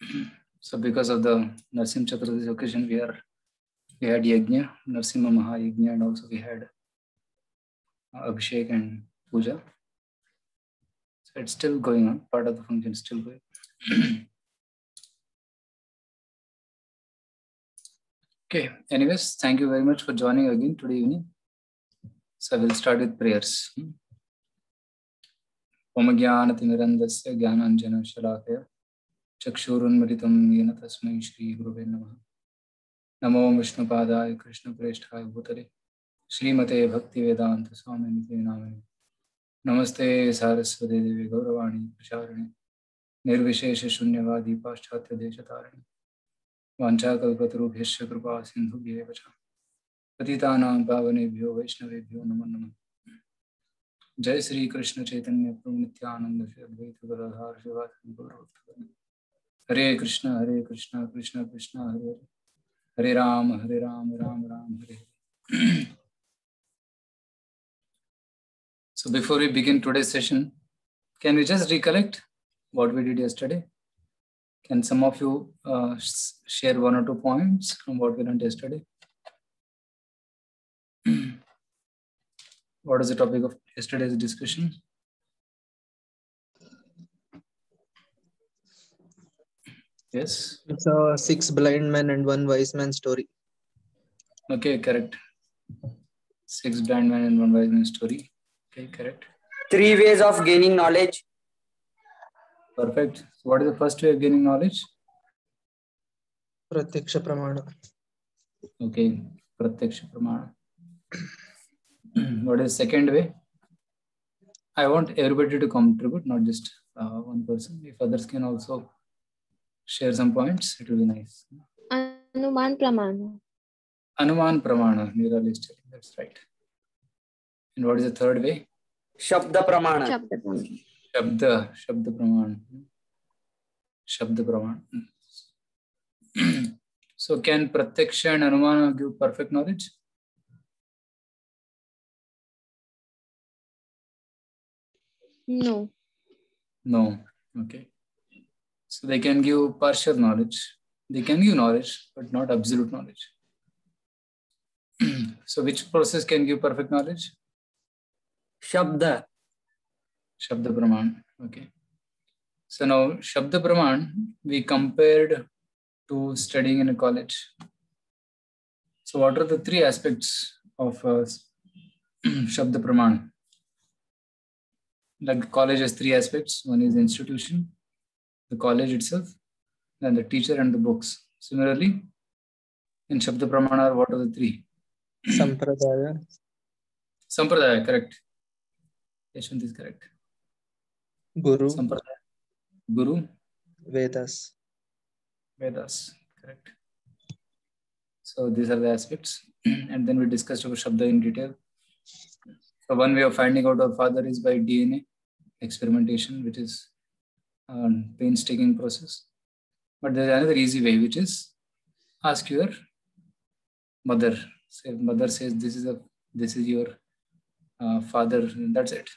So because of the Narsim Chaturdashi occasion, we are we had Yajna, Narsimha Mahayajna, and also we had uh, Abhishek and Puja. So it's still going on. Part of the function is still going. okay. Anyways, thank you very much for joining again today evening. So we'll start with prayers. Hmm? ओमज्ञानतिमिरन्दस्य ज्ञानाञ्जनशलाकय चक्षुरुन्मिलितं येन तस्मै श्रीगुरुवे नमः। नमो विष्णुपादाय कृष्णप्रेष्ठाय भूतले श्रीमते भक्तिवेदान्तस्वामिनिते नामिने। नमस्ते सारस्वते देवी गौरवाणी प्रचारिणे। निर्विशेषशून्यवादी पाश्चात्यदेशतारिणे वाञ्छाकल्पतरुभ्यश्च कृपा च। पतितानां पावनेभ्यो वैष्णवेभ्यो नमो नमः। जय श्री कृष्ण चैतन्य प्रभु नित्यानंद हरे कृष्ण हरे कृष्ण कृष्ण कृष्ण, हरे हरे। हरे राम हरे Ram Ram Ram, Hare Hare. So before we begin today session can we just recollect what we did yesterday can some of you share one or two points from what we learned yesterday what is the topic of yesterday's discussion? Yes. It's a six blind men and one wise man story. Okay, correct. Six blind men and one wise man story. Okay, correct. Three ways of gaining knowledge. Perfect. So what is the first way of gaining knowledge? Pratyaksha pramana. Okay, Pratyaksha Pramana. what is second way? I want everybody to contribute, not just uh, one person. If others can also share some points, it will be nice. Anuman Pramana. Anuman Pramana, Neeral is telling. That's right. And what is the third way? Shabda Pramana. Shabda Pramana. Shabda, Shabda Pramana. Shabda Pramana. so can Pratyaksha and Anumana give perfect knowledge? No No. Okay. So they can give partial knowledge. They can give knowledge, but not absolute knowledge. so which process can give perfect knowledge? Shabda. Shabda Praman. Okay. So now Shabda Praman we compared to studying in a college. So what are the three aspects of uh, Shabda Praman? Like the college has three aspects. One is the institution, the college itself, then the teacher and the books. Similarly, in Shabda Pramana, what are the three? Sampradaya. Sampradaya, correct. Yashwant is correct. Guru. Sampradaya. Guru, Vedas. Vedas, correct. So these are the aspects. and then we discussed about Shabda in detail. So one way of finding out our father is by DNA experimentation, which is a painstaking process. But there's another easy way, which is ask your mother. Say mother says this is a this is your uh, father, that's it.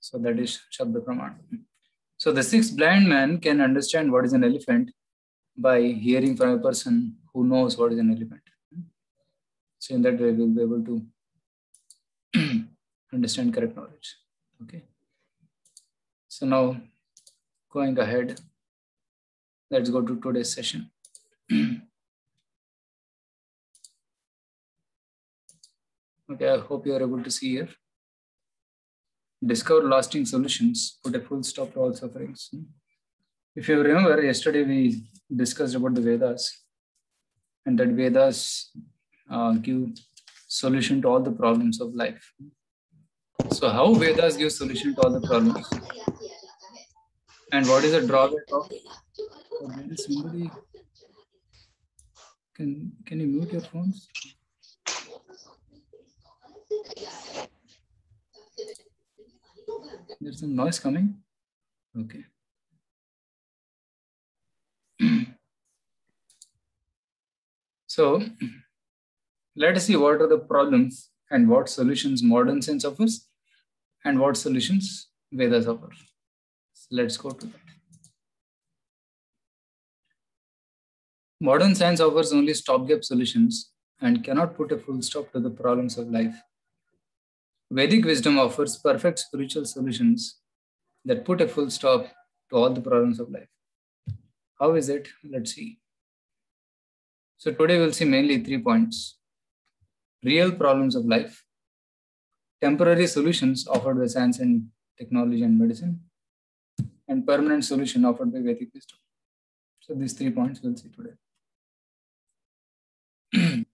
So that is Shabda Praman. So the sixth blind man can understand what is an elephant by hearing from a person who knows what is an elephant. So in that way, we'll be able to understand correct knowledge. Okay. So now going ahead, let's go to today's session. okay, I hope you are able to see here. Discover lasting solutions, put a full stop to all sufferings. If you remember, yesterday we discussed about the Vedas, and that Vedas uh, give solution to all the problems of life. So, how Vedas give solution to all the problems? And what is the drawback of? There is somebody. Can can you mute your phones? There's some noise coming. Okay. So let us see what are the problems and what solutions modern science offers And what solutions Vedas offer? Let's go to that. Modern science offers only stopgap solutions and cannot put a full stop to the problems of life. Vedic wisdom offers perfect spiritual solutions that put a full stop to all the problems of life. How is it? Let's see. So, today we'll see mainly three points real problems of life, temporary solutions offered by science and technology and medicine, and permanent solution offered by Vedic wisdom. So, these three points we'll see today.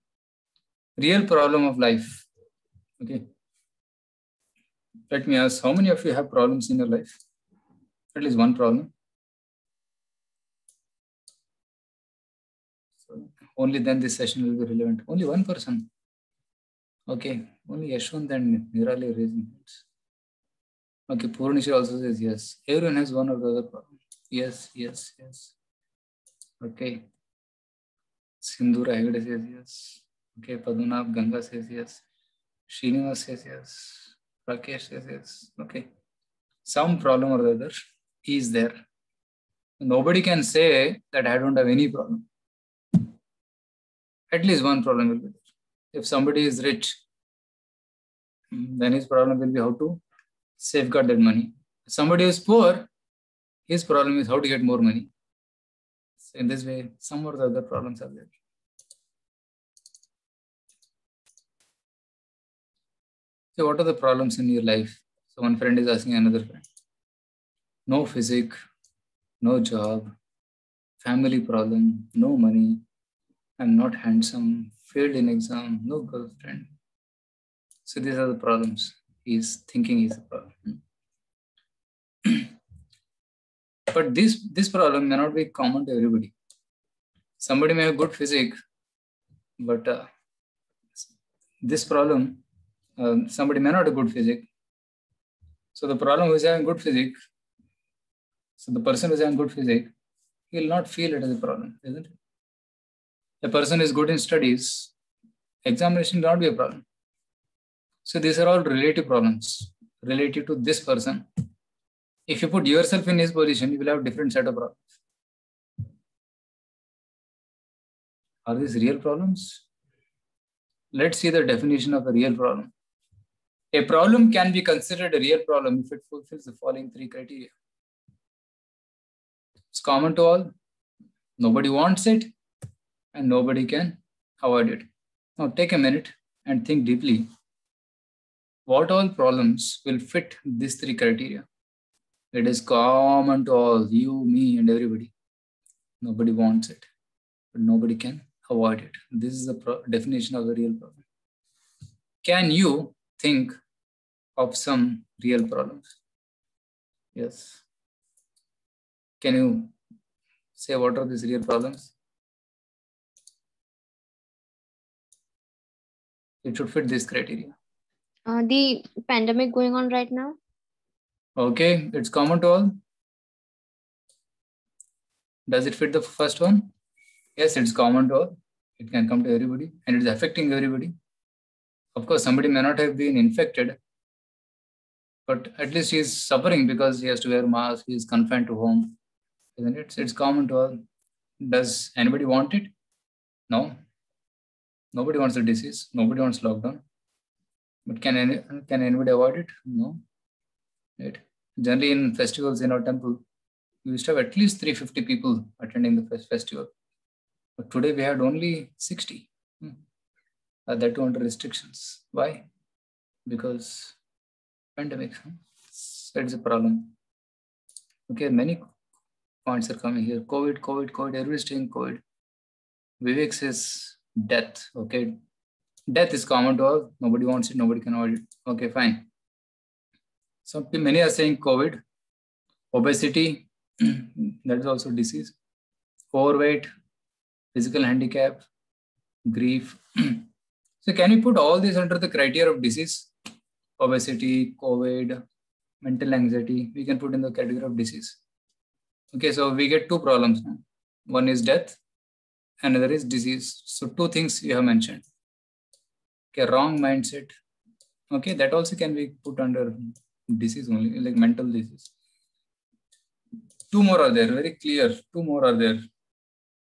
real problem of life. Okay. Let me ask how many of you have problems in your life? At least one problem. So only then this session will be relevant. Only one person. Okay. Only Yashwant and Nirali raising hands. Okay. Purnishi also says yes. Everyone has one or the other problem. Yes, yes, yes. Okay. Sindhura Hegde says yes. Okay, Padmanabh Ganga says yes. Srinivas says yes. Rakesh says yes. Okay. Some problem or the other is there. Nobody can say that I don't have any problem. At least one problem will be there. If somebody is rich, then his problem will be how to safeguard that money. Somebody is poor, his problem is how to get more money. So in this way, some or the other problems are there. So what are the problems in your life? So one friend is asking another friend. No physic, no job, family problem, no money, I'm not handsome, failed in exam, no girlfriend. So these are the problems. He's thinking is a problem. but this this problem may not be common to everybody. Somebody may have good physique, but uh, this problem um, somebody may not have good physique. So the problem who is having good physique, so the person who is having good physique, he will not feel it as a problem, isn't it? A person is good in studies, examination will not be a problem. So these are all relative problems related to this person. If you put yourself in his position, you will have different set of problems. Are these real problems? Let's see the definition of a real problem. A problem can be considered a real problem if it fulfills the following three criteria. It's common to all. Nobody wants it and nobody can avoid it. Now take a minute and think deeply. What all problems will fit these three criteria? It is common to all, you, me, and everybody. Nobody wants it, but nobody can avoid it. This is the definition of the real problem. Can you think of some real problems? Yes. Can you say what are these real problems? It should fit this criteria. Uh, the pandemic going on right now. Okay, it's common to all. Does it fit the first one? Yes, it's common to all. It can come to everybody and it's affecting everybody. Of course, somebody may not have been infected, but at least he's suffering because he has to wear mask, he is confined to home. Isn't it? It's common to all. Does anybody want it? No. Nobody wants the disease. Nobody wants lockdown. But can any, can anybody avoid it? No. Right. Generally, in festivals in our temple, we used to have at least 350 people attending the festival. But today we had only 60. Hmm. Uh, that too under restrictions. Why? Because pandemic. Huh? That's a problem. Okay, many points are coming here. COVID, COVID, COVID. Everybody's saying COVID. Vivek says death. Okay, death is common to all. Nobody wants it. Nobody can avoid it. Okay, fine. So many are saying COVID, obesity. that is also disease. Overweight, physical handicap, grief. so can we put all these under the criteria of disease? Obesity, COVID, mental anxiety. We can put in the category of disease. Okay, so we get two problems. One is death, another is disease. So two things you have mentioned. Okay, wrong mindset. Okay, that also can be put under disease only, like mental disease. Two more are there, very clear. Two more are there,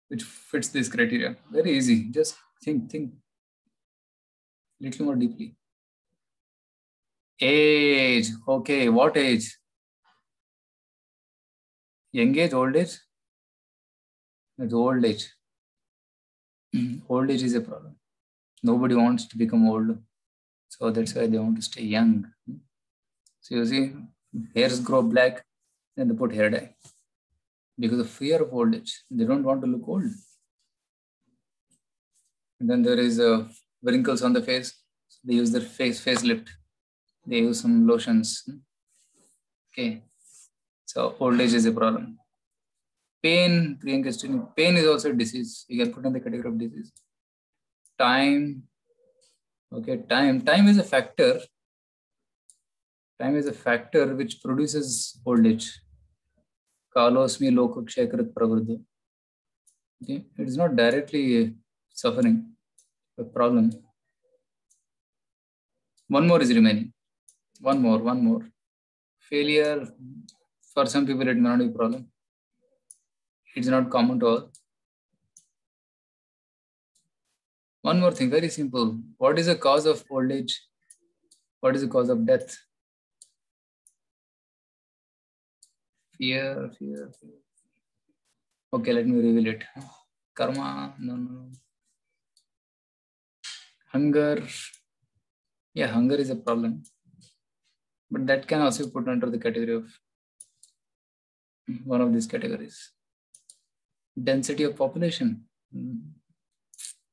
which fits this criteria. Very easy. Just think, think little more deeply. Age. Okay, what age? Young age, old age? It's old age. old age is a problem. Nobody wants to become old. So that's why they want to stay young. So you see, hairs grow black, then they put hair dye. Because of fear of old age. They don't want to look old. And then there is uh, wrinkles on the face. So they use their face facelift. They use some lotions. Okay. So old age is a problem. Pain, Priyanka, pain is also a disease. You can put in the category of disease. Time. Okay, time. Time is a factor. Time is a factor which produces old age. Kalosmi lokakshakrat pravruddha. Okay, it is not directly suffering, a problem. One more is remaining. One more, one more. Failure, for some people, it may not be a problem. It's not common to all. One more thing, very simple. What is the cause of old age? What is the cause of death? Fear, fear, fear. Okay, let me reveal it. Karma, no, no. Hunger. Yeah, hunger is a problem. But that can also be put under the category of one of these categories. Density of population. Hmm.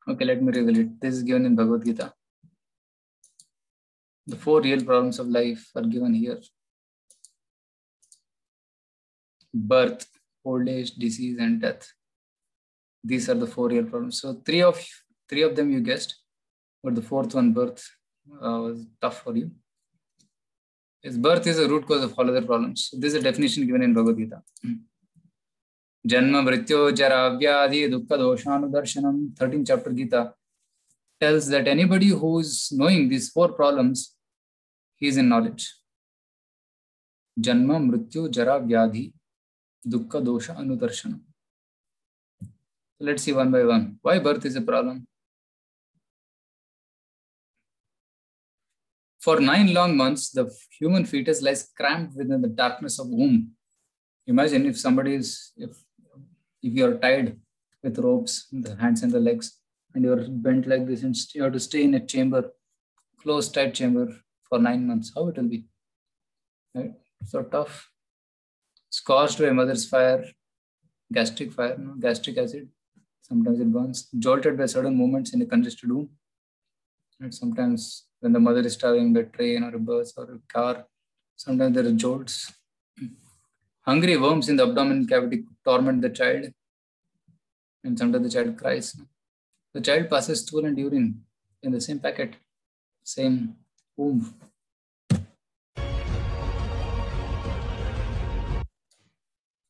Okay, let me reveal it. This is given in Bhagavad Gita. The four real problems of life are given here. Birth, old age, disease, and death. These are the four real problems. So three of three of them you guessed, but the fourth one, birth, uh, was tough for you. Yes, birth is a root cause of all other problems. This is a definition given in Bhagavad Gita. Janma Mrityo Jara Vyadhi Dukkha Doshanudarshanam, 13th chapter Gita, tells that anybody who is knowing these four problems, he is in knowledge. Janma Mrityu Jara Vyadhi Dukkha Dosha Anudarshanam. Let's see one by one. Why birth is a problem? For nine long months, the human fetus lies cramped within the darkness of womb. Imagine if somebody is, if, if you are tied with ropes, the hands and the legs, and you are bent like this, and you have to stay in a chamber, closed, tight chamber for nine months. How it will be? Right? So tough. Scorched by mother's fire, gastric fire, no? gastric acid. Sometimes it burns. Jolted by sudden movements in a congested womb. And sometimes when the mother is traveling by train or a bus or a car, sometimes there are jolts. Hungry worms in the abdomen cavity torment the child, and sometimes the child cries. The child passes stool and urine in the same packet, same womb.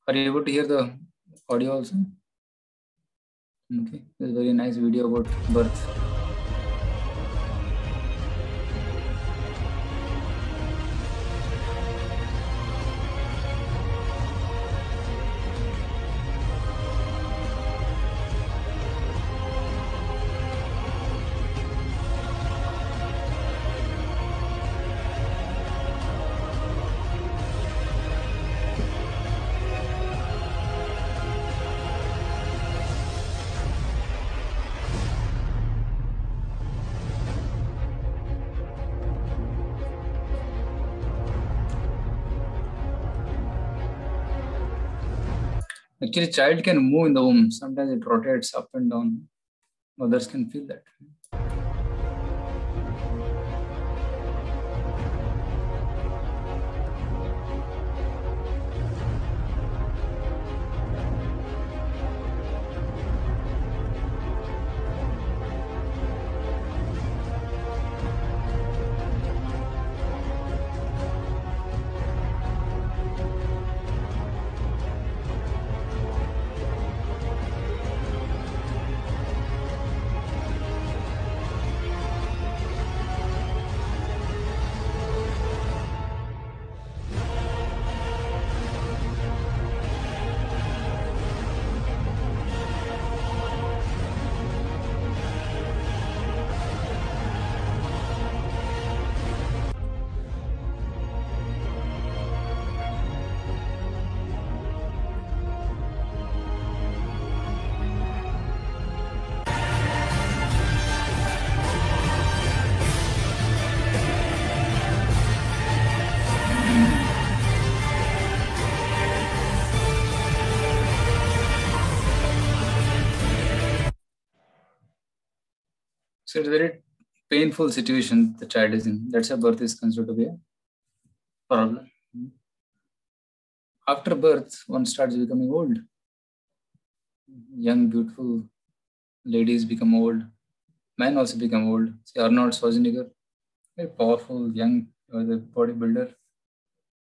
Are you able to hear the audio also? Okay, this is a very nice video about birth. Actually, child can move in the womb. Sometimes it rotates up and down. Mothers can feel that. So it's a very painful situation the child is in. That's why birth is considered to be a problem. After birth, one starts becoming old. Young, beautiful ladies become old. Men also become old. See Arnold Schwarzenegger, very powerful, young, uh, the bodybuilder.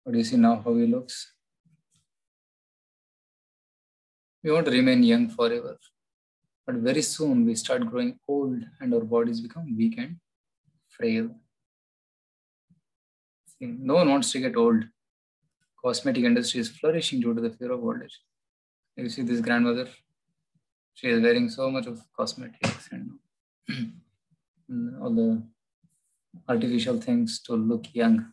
What do you see now? How he looks. We want to remain young forever. But very soon we start growing old and our bodies become weak and frail. No one wants to get old. Cosmetic industry is flourishing due to the fear of old age. You see this grandmother, she is wearing so much of cosmetics and all the artificial things to look young.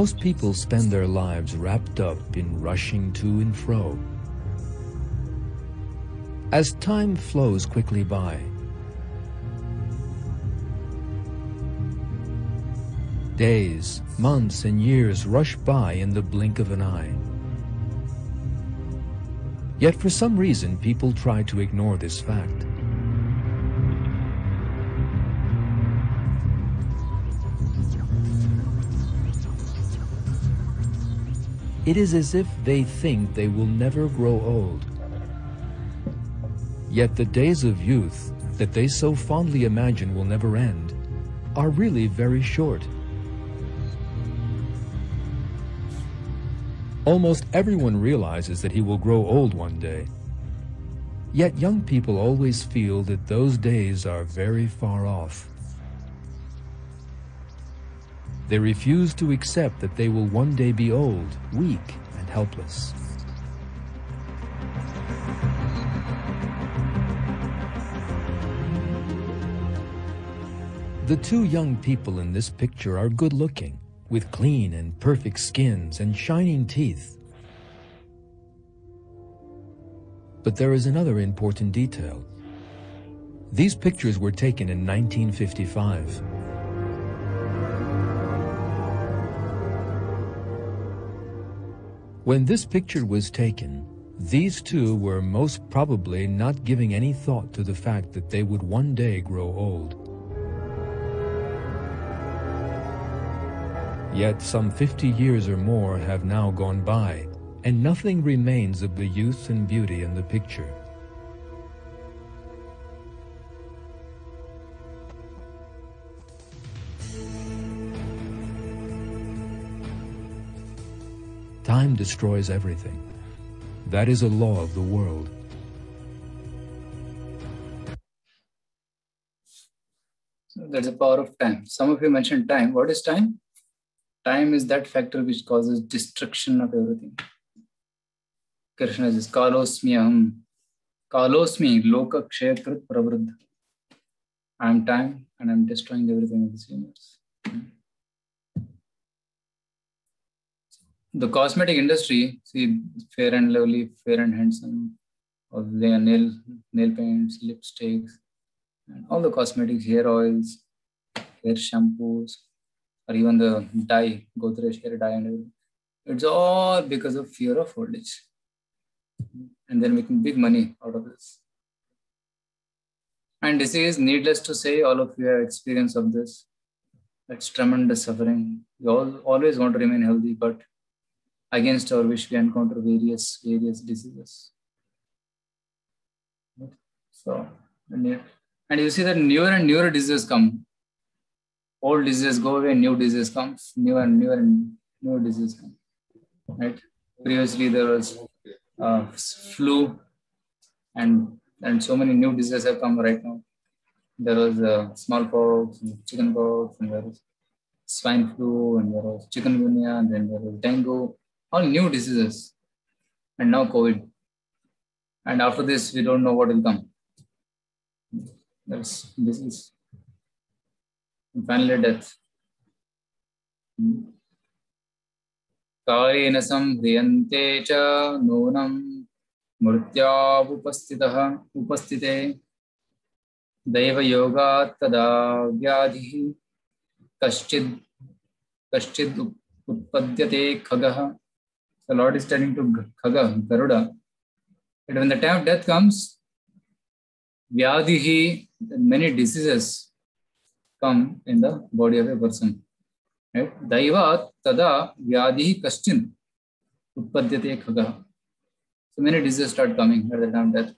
Most people spend their lives wrapped up in rushing to and fro. As time flows quickly by, days, months, and years rush by in the blink of an eye. Yet for some reason, people try to ignore this fact. It is as if they think they will never grow old. Yet the days of youth that they so fondly imagine will never end are really very short. Almost everyone realizes that he will grow old one day. Yet young people always feel that those days are very far off. They refuse to accept that they will one day be old, weak, and helpless. The two young people in this picture are good looking, with clean and perfect skins and shining teeth. But there is another important detail. These pictures were taken in 1955. When this picture was taken, these two were most probably not giving any thought to the fact that they would one day grow old. Yet some 50 years or more have now gone by, and nothing remains of the youth and beauty in the picture. Time destroys everything. That is a law of the world. So that's the power of time. Some of you mentioned time. What is time? Time is that factor which causes destruction of everything. Krishna says, Kalosmi. Kalosmi loka kshetrit pravruddha. I am time and I'm destroying everything in this universe. Hmm. The cosmetic industry, see, fair and lovely, fair and handsome, or their nail, nail paints, lipsticks, and all the cosmetics, hair oils, hair shampoos, or even the dye, Godrej hair dye, and everything. It's all because of fear of old age. And they're making big money out of this. And this is needless to say, all of you have experience of this. It's tremendous suffering. You all always want to remain healthy, but against our wish, we encounter various various diseases. So, and you see that newer and newer diseases come. Old diseases go away, new disease comes, newer and newer and newer diseases come. Right? Previously, there was uh, flu, and and so many new diseases have come right now. There was uh, smallpox, chickenpox, and there was swine flu, and there was chikungunya, and then there was dengue all new diseases, and now COVID. And after this, we don't know what will come. That's disease. And finally, death. कायेन संह्रियन्ते च नूनं मृत्यावुपस्थितः उपस्थिते दैवयोगात् तदा व्याधिः कश्चित् उप- उत्पद्यते खगः The Lord is telling to Khaga, Garuda, that when the time of death comes, vyadhihi, many diseases come in the body of a person. Daiva tada vyadhihi kaschin utpadyate khaga. So many diseases start coming at the time of death.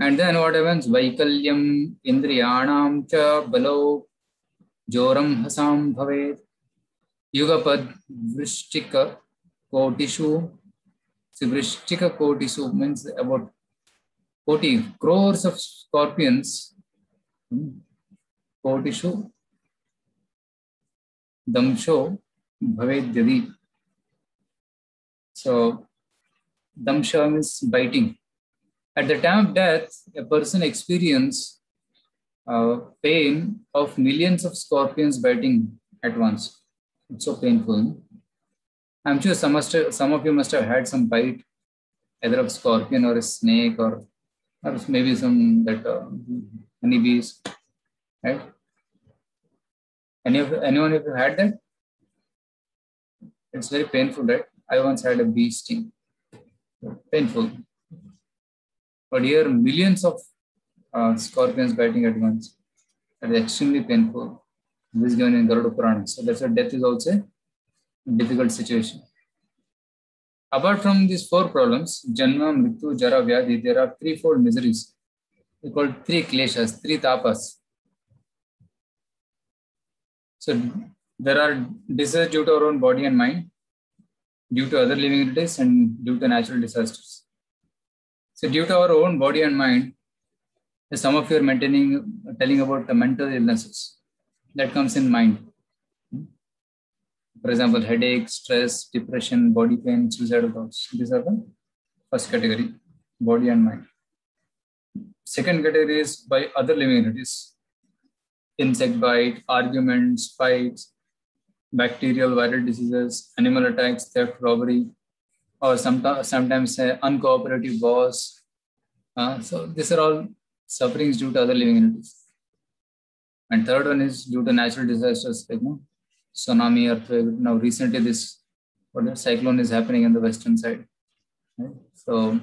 And then what happens? Vaikalyam indriyanam cha balo joram hasam bhavet yugapad vrishtika kotishu. See, vrishtika kotishu means about 40 crores of scorpions. Hmm. Kotishu damsho bhavedyadi. So, damsha means biting. At the time of death, a person experiences uh, pain of millions of scorpions biting at once. It's so painful. I'm sure some, must have, some of you must have had some bite, either of scorpion or a snake or, or maybe some that uh, honeybees, right? Any of anyone of you had that? It's very painful, right? I once had a bee sting. Painful. But here, millions of uh, scorpions biting at once. That is extremely painful. This is given in Garuda Purana. So that's why death is also difficult situation. Apart from these four problems, Janma, Mrityu, Jara, Vyadhi, there are threefold miseries. We call three kleshas, three tapas. So there are diseases due to our own body and mind, due to other living entities, and due to natural disasters. So due to our own body and mind, some of you are maintaining, telling about the mental illnesses that comes in mind. For example, headache, stress, depression, body pain, suicidal thoughts. These are the first category, body and mind. Second category is by other living entities. Insect bite, arguments, fights, bacterial viral diseases, animal attacks, theft, robbery, or sometimes, sometimes uh, uncooperative boss. Uh, so these are all sufferings due to other living entities. And third one is due to natural disasters like you know, tsunami, earthquake. Now recently this what cyclone is happening in the western side. Right? So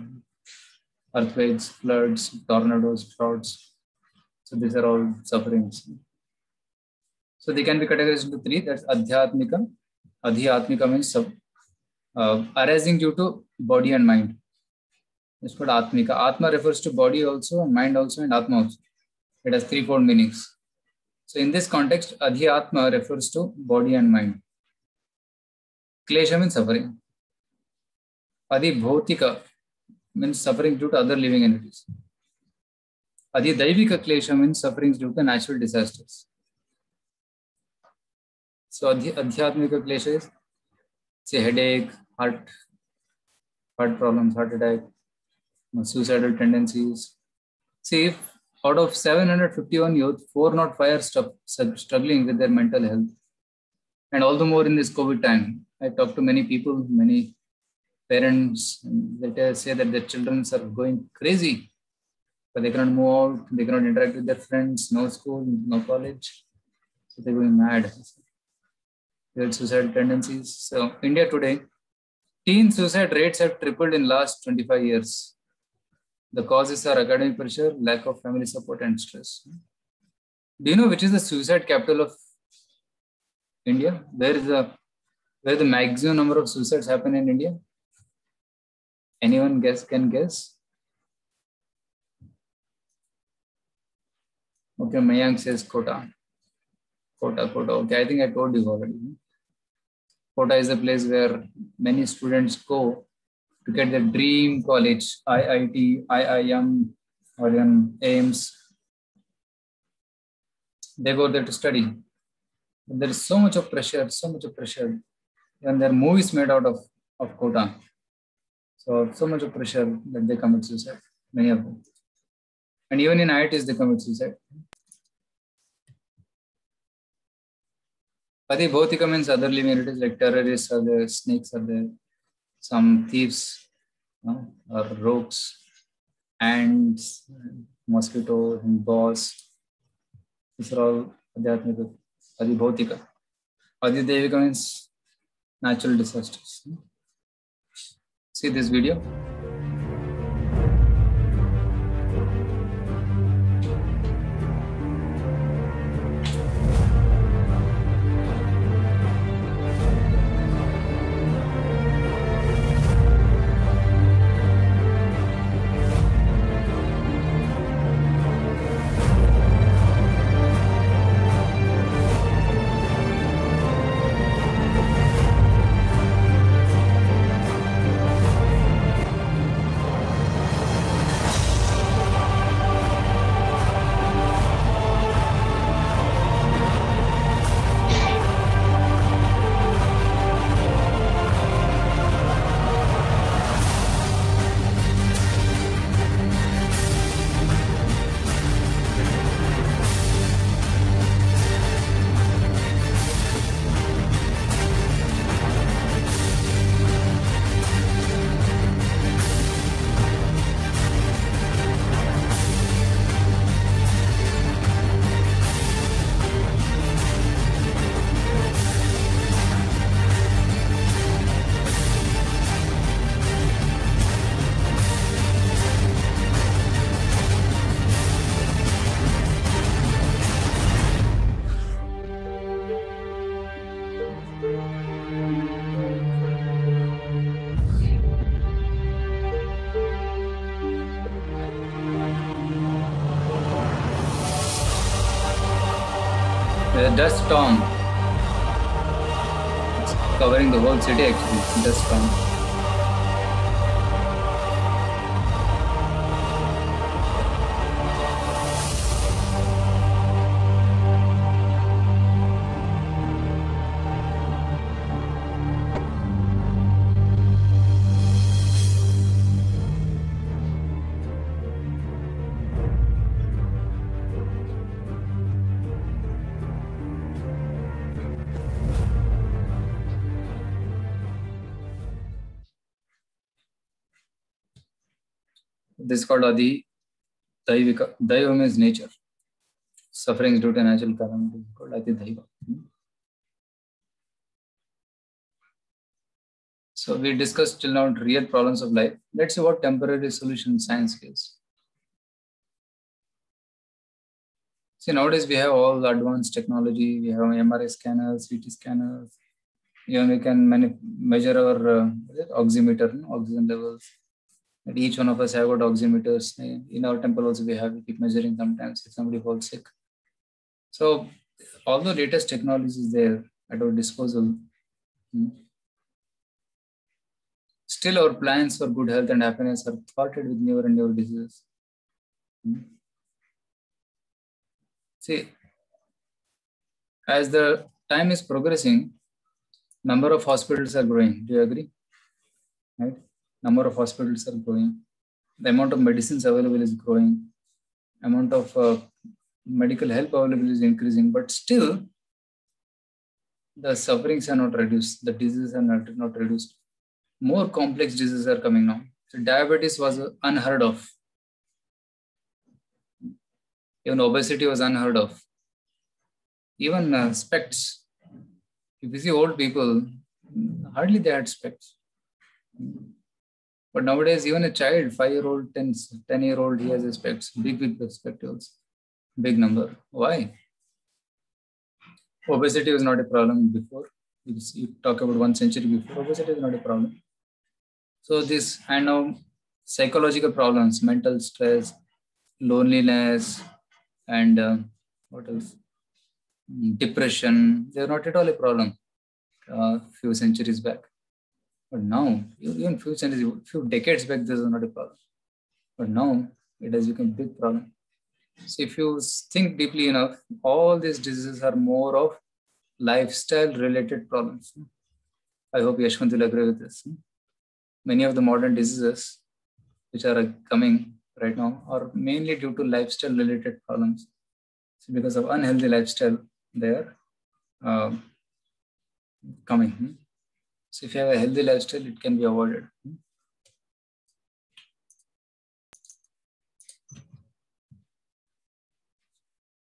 earthquakes, floods, tornadoes, droughts. So these are all sufferings. So they can be categorized into three. That's adhyatmika. Adhyatmika means sub, uh, arising due to body and mind. It's called atmika. Atma refers to body also and mind also and atma also. It has threefold meanings. So in this context, adhyatma refers to body and mind. Klesha means suffering. Adhibhautika means suffering due to other living entities. Adhidaivika klesha means sufferings due to natural disasters. So adhy, adhyatmika klesha is say headache, heart, heart problems, heart attack, suicidal tendencies. See, if out of 751 youth, 405 are stu- struggling with their mental health. And all the more in this COVID time. I talk to many people, many parents, they say that their children are going crazy, but they cannot move out, they cannot interact with their friends, no school, no college. So they're going mad. They have suicidal tendencies. So India today, teen suicide rates have tripled in last 25 years. The causes are academic pressure, lack of family support, and stress. Do you know which is the suicide capital of India? Where is the where the maximum number of suicides happen in India? Anyone guess can guess? Okay, Mayank says Kota. Kota, Kota. Okay, I think I told you already. Kota is a place where many students go to get the dream college, IIT, IIM, or even AIIMS. They go there to study. But there is so much of pressure, so much of pressure. And there are movies made out of, of Kota. So, so much of pressure that they commit suicide, many of them. And even in IITs, they commit suicide. Adi Bhautika means other living like terrorists are there, snakes are there, some thieves uh, or rogues, and mosquito, and boss. These are all Adhyatmika, Adhibhautika. Adhidevika means natural disasters. See this video. Dust storm. It's covering the whole city actually. Dust storm. Is called Adi Daivika. Daiva means nature. Suffering is due to natural calamity is called Adi Daiva. So we discussed till now real problems of life. Let's see what temporary solution science gives. See, nowadays we have all advanced technology. We have MRI scanners, CT scanners. Even we can measure our uh, oximeter, no? oxygen levels. And each one of us have got oximeters. In our temple also we have, we keep measuring sometimes if somebody falls sick. So the latest technology is there at our disposal. Hmm. Still our plans for good health and happiness are thwarted with newer and newer diseases. Hmm. See, as the time is progressing, number of hospitals are growing. Do you agree? Right? Number of hospitals are growing. The amount of medicines available is growing. Amount of uh, medical help available is increasing, but still, the sufferings are not reduced. The diseases are not, not reduced. More complex diseases are coming now. So diabetes was unheard of. Even obesity was unheard of. Even uh, specs. If you see old people, hardly they had specs. But nowadays, even a child, five year old, 10, 10 year old, he has specs, big, big spectacles, big number. Why? Obesity was not a problem before. You talk about one century before, obesity is not a problem. So, this, and now psychological problems, mental stress, loneliness, and uh, what else? Depression, they're not at all a problem a uh, few centuries back. But now, even few centuries, few decades back, this was not a problem. But now, it has become a big problem. So if you think deeply enough, all these diseases are more of lifestyle-related problems. I hope Yashwant will agree with this. Many of the modern diseases which are coming right now are mainly due to lifestyle-related problems. So because of unhealthy lifestyle, they are uh, coming. So if you have a healthy lifestyle, it can be avoided.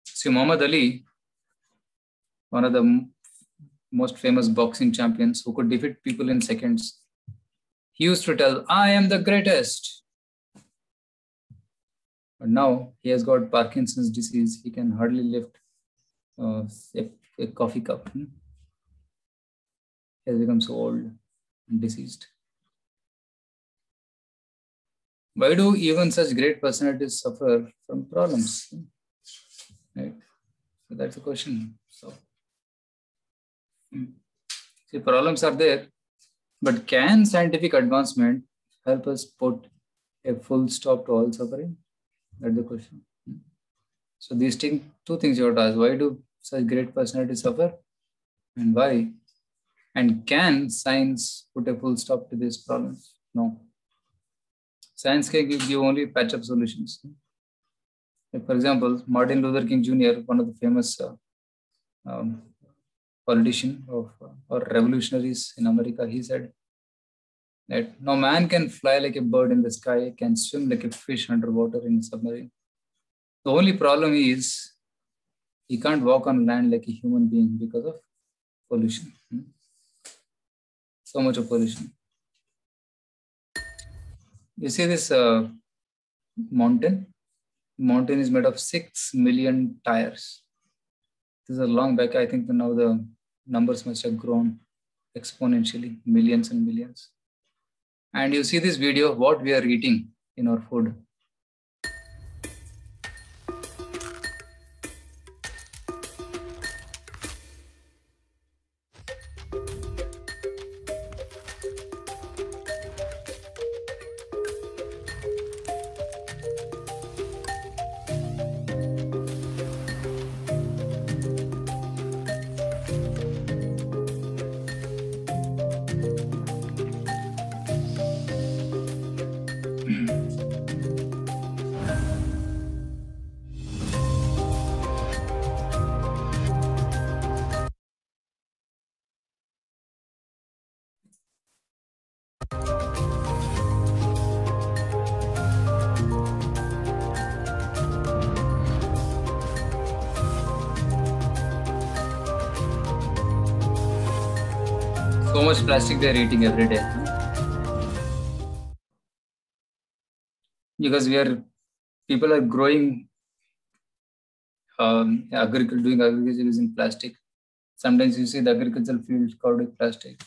So Muhammad Ali, one of the most famous boxing champions who could defeat people in seconds, he used to tell, I am the greatest. But now he has got Parkinson's disease. He can hardly lift uh, a, a coffee cup. hmm. Has become so old and deceased. Why do even such great personalities suffer from problems? Right? So that's the question. So, hmm. see, problems are there, but can scientific advancement help us put a full stop to all suffering? That's the question. Hmm. So these two things you have to ask: Why do such great personalities suffer, and why? And can science put a full stop to these problems? No. Science can give, give only patch-up solutions. Like for example, Martin Luther King Jr., one of the famous uh, um, politician of uh, or revolutionaries in America, he said that no man can fly like a bird in the sky, can swim like a fish underwater in a submarine. The only problem is he can't walk on land like a human being because of pollution. So much of pollution. You see this uh, mountain? Mountain is made of six million tires. This is a long back. I think now the numbers must have grown exponentially, millions and millions. And you see this video what we are eating in our food. Plastic they're eating every day. Because we are, people are growing, um, agriculture, doing agriculture using plastic. Sometimes you see the agricultural field covered with plastic.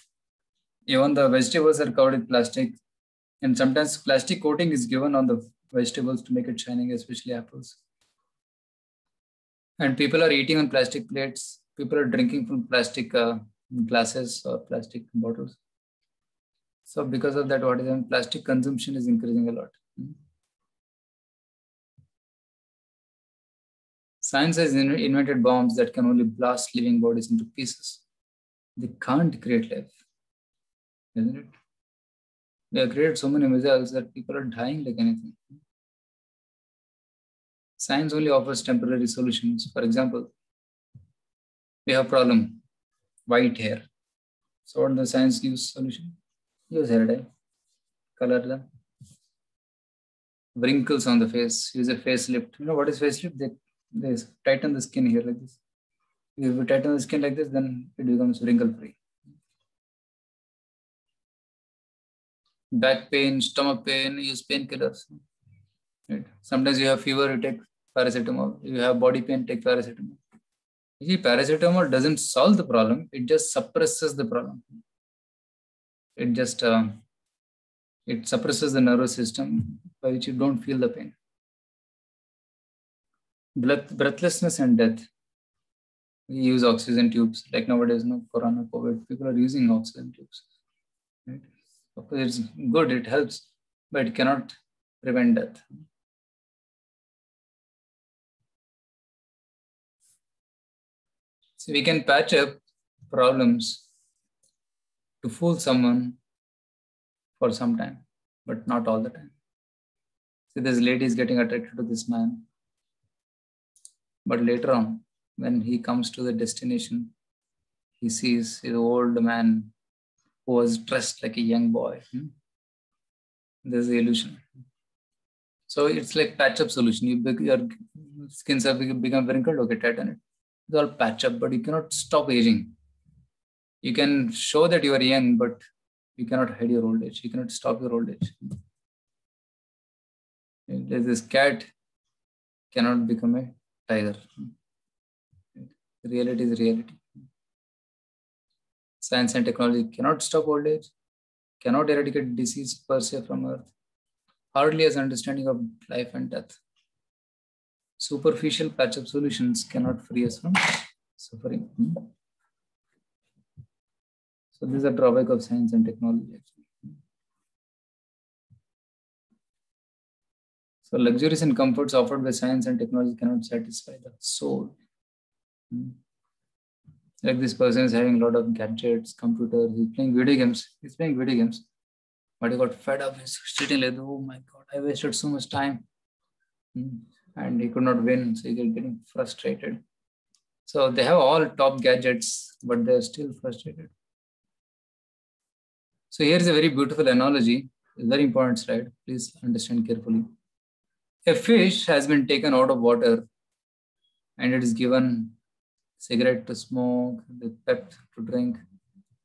Even the vegetables are covered with plastic. And sometimes plastic coating is given on the vegetables to make it shining, especially apples. And people are eating on plastic plates. People are drinking from plastic uh, glasses or plastic bottles. So because of that, what is? Plastic consumption is increasing a lot. Hmm. Science has in- invented bombs that can only blast living bodies into pieces. They can't create life, isn't it? They have created so many missiles that people are dying like anything. Science only offers temporary solutions. For example, we have problem, white hair. So what the science gives solution? Use hair dye, color them. Wrinkles on the face, use a facelift. You know what is facelift? They, they tighten the skin here like this. If you tighten the skin like this, then it becomes wrinkle free. Back pain, stomach pain, use painkillers. Right? Sometimes you have fever, you take paracetamol. You have body pain, take paracetamol. You see, paracetamol doesn't solve the problem, it just suppresses the problem. It just uh, it suppresses the nervous system by which you don't feel the pain. Breath, breathlessness and death. We use oxygen tubes like nowadays, no corona, COVID, people are using oxygen tubes. Right? Of course, it's good, it helps, but it cannot prevent death. So we can patch up problems to fool someone for some time, but not all the time. See, this lady is getting attracted to this man. But later on, when he comes to the destination, he sees his old man who was dressed like a young boy. Hmm? There's the illusion. So it's like patch up solution. You your skins have become wrinkled. Okay, tighten it. It's all patch up, but you cannot stop aging. You can show that you are young, but you cannot hide your old age. You cannot stop your old age. This cat cannot become a tiger. Reality is reality. Science and technology cannot stop old age, cannot eradicate disease per se from earth, hardly has understanding of life and death. Superficial patch-up solutions cannot free us from suffering. So this is a drawback of science and technology. Actually. So luxuries and comforts offered by science and technology cannot satisfy the soul. Hmm. Like this person is having a lot of gadgets, computers, he's playing video games. He's playing video games. But he got fed up. He's sitting like, oh my God, I wasted so much time. And he could not win. So he he's getting frustrated. So they have all top gadgets, but they're still frustrated. So here's a very beautiful analogy. It's very important slide. Please understand carefully. A fish has been taken out of water and it is given cigarette to smoke, the pep to drink,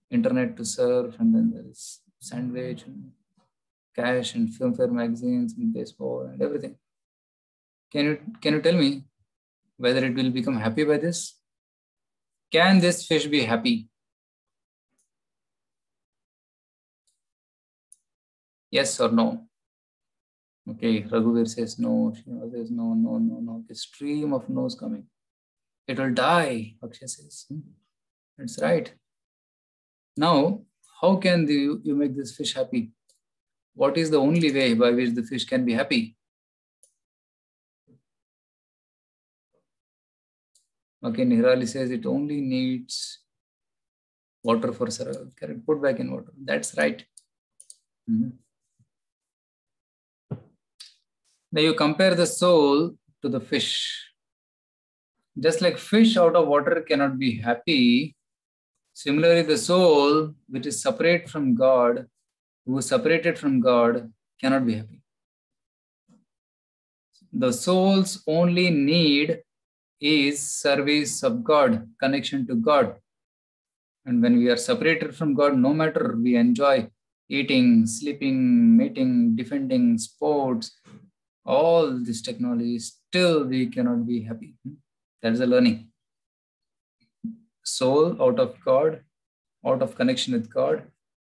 internet to surf, and then there is sandwich and cash and filmfare magazines and baseball and everything. Can you can you tell me whether it will become happy by this? Can this fish be happy? Yes or no? Okay, Raghuveer says no, Srinivas says no, no, no, no. The stream of no's coming. It will die, Akshay says. Hmm. That's right. Now, how can the, you make this fish happy? What is the only way by which the fish can be happy? Okay, Nirali says it only needs water for survival. Put back in water. That's right. Mm-hmm. Now you compare the soul to the fish. Just like fish out of water cannot be happy, similarly, the soul, which is separate from God, who is separated from God, cannot be happy. The soul's only need is service of God, connection to God. And when we are separated from God, no matter we enjoy eating, sleeping, mating, defending, sports, all this technology, still we cannot be happy. Hmm? That is a learning. Soul out of God, out of connection with God,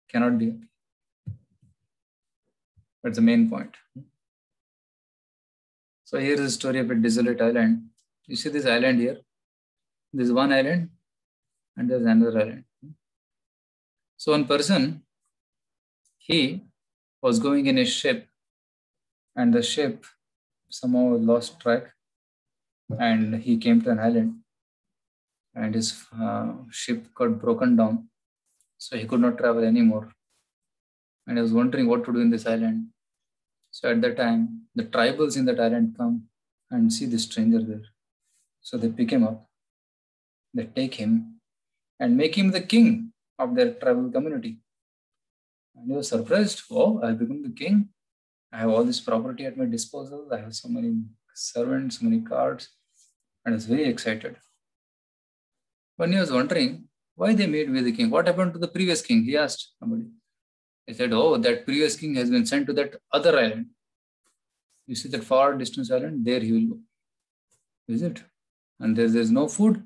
cannot be happy. That's the main point. Hmm? So here is the story of a desolate island. You see this island here? This is one island and there's another island. So one person, he was going in a ship and the ship somehow lost track and he came to an island and his uh, ship got broken down so he could not travel anymore and i was wondering what to do in this island so at that time the tribals in that island come and see the stranger there so they pick him up they take him and make him the king of their tribal community and he was surprised oh i've become the king I have all this property at my disposal. I have so many servants, so many cards, and I was very excited. When he was wondering why they made me the king, what happened to the previous king? He asked somebody. He said, Oh, that previous king has been sent to that other island. You see that far distance island, there he will go. Is it? And there's, there's no food,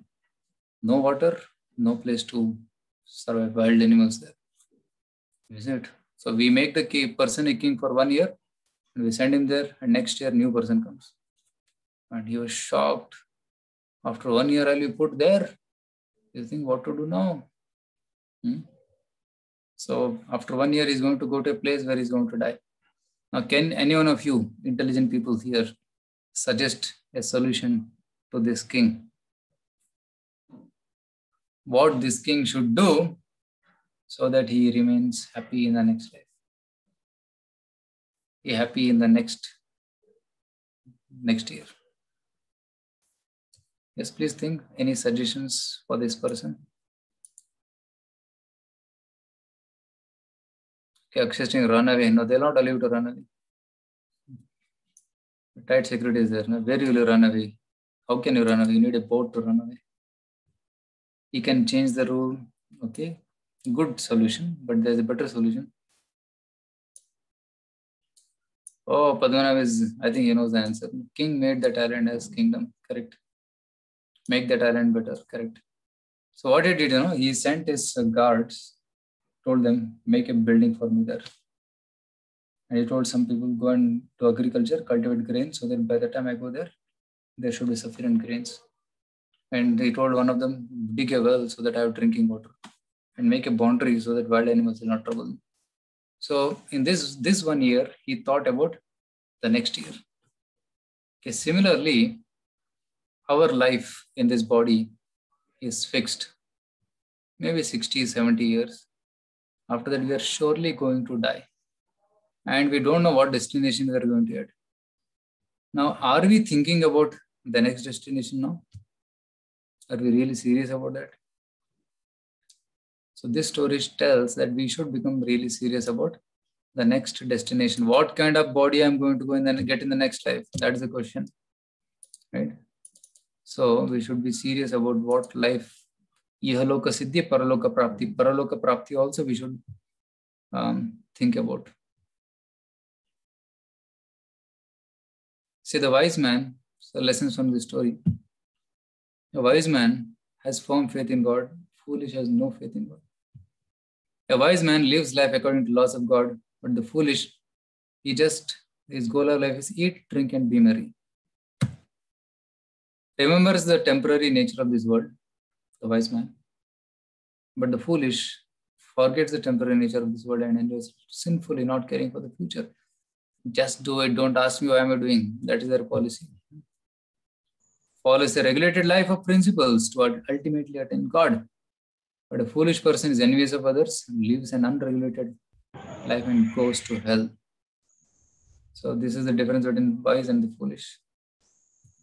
no water, no place to survive wild animals there. Is it? So we make the person a king for one year, and we send him there, and next year, new person comes. And he was shocked. After one year, I'll be put there. You think what to do now? Hmm? So after one year, he's going to go to a place where he's going to die. Now, can any one of you, intelligent people here, suggest a solution to this king? What this king should do so that he remains happy in the next life? Be happy in the next next year. Yes, please think. Any suggestions for this person? Okay, accessing run away. No, they'll not allow you to run away. Tight security is there. No? Where will you run away? How can you run away? You need a boat to run away. He can change the rule. Okay, good solution, but there's a better solution. Oh, Padmanabh is, I think he knows the answer. King made that island as kingdom, correct? Make that island better, correct? So what he did, you know, he sent his guards, told them, make a building for me there. And he told some people, go and do agriculture, cultivate grain, so that by the time I go there, there should be sufficient grains. And he told one of them, dig a well so that I have drinking water and make a boundary so that wild animals will not trouble me. So in this, this one year, he thought about the next year. Okay, similarly, our life in this body is fixed. Maybe 60, 70 years. After that, we are surely going to die. And we don't know what destination we are going to get. Now, are we thinking about the next destination now? Are we really serious about that? So this story tells that we should become really serious about the next destination. What kind of body I'm going to go and then get in the next life? That is the question, right? So we should be serious about what life. Ihaloka siddhi, paraloka prapti. Paraloka prapti also we should um, think about. See the wise man. So lessons from the story. A wise man has firm faith in God. Foolish has no faith in God. A wise man lives life according to laws of God, but the foolish, he just, his goal of life is eat, drink, and be merry. Remembers the temporary nature of this world, the wise man, but the foolish forgets the temporary nature of this world and enjoys sinfully, not caring for the future. Just do it, don't ask me why am I doing. That is their policy. Follows a regulated life of principles to ultimately attain God. But a foolish person is envious of others, lives an unregulated life and goes to hell. So this is the difference between wise and the foolish.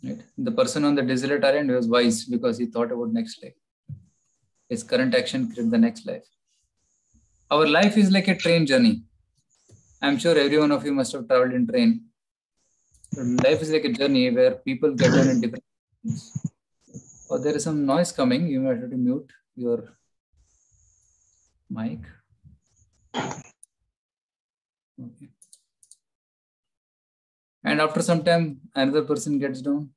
Right? The person on the desolate island was wise because he thought about next life. His current action created the next life. Our life is like a train journey. I'm sure every one of you must have traveled in train. Life is like a journey where people get on in different. Oh, there is some noise coming. You might have to mute your mic. Okay. And after some time, another person gets down.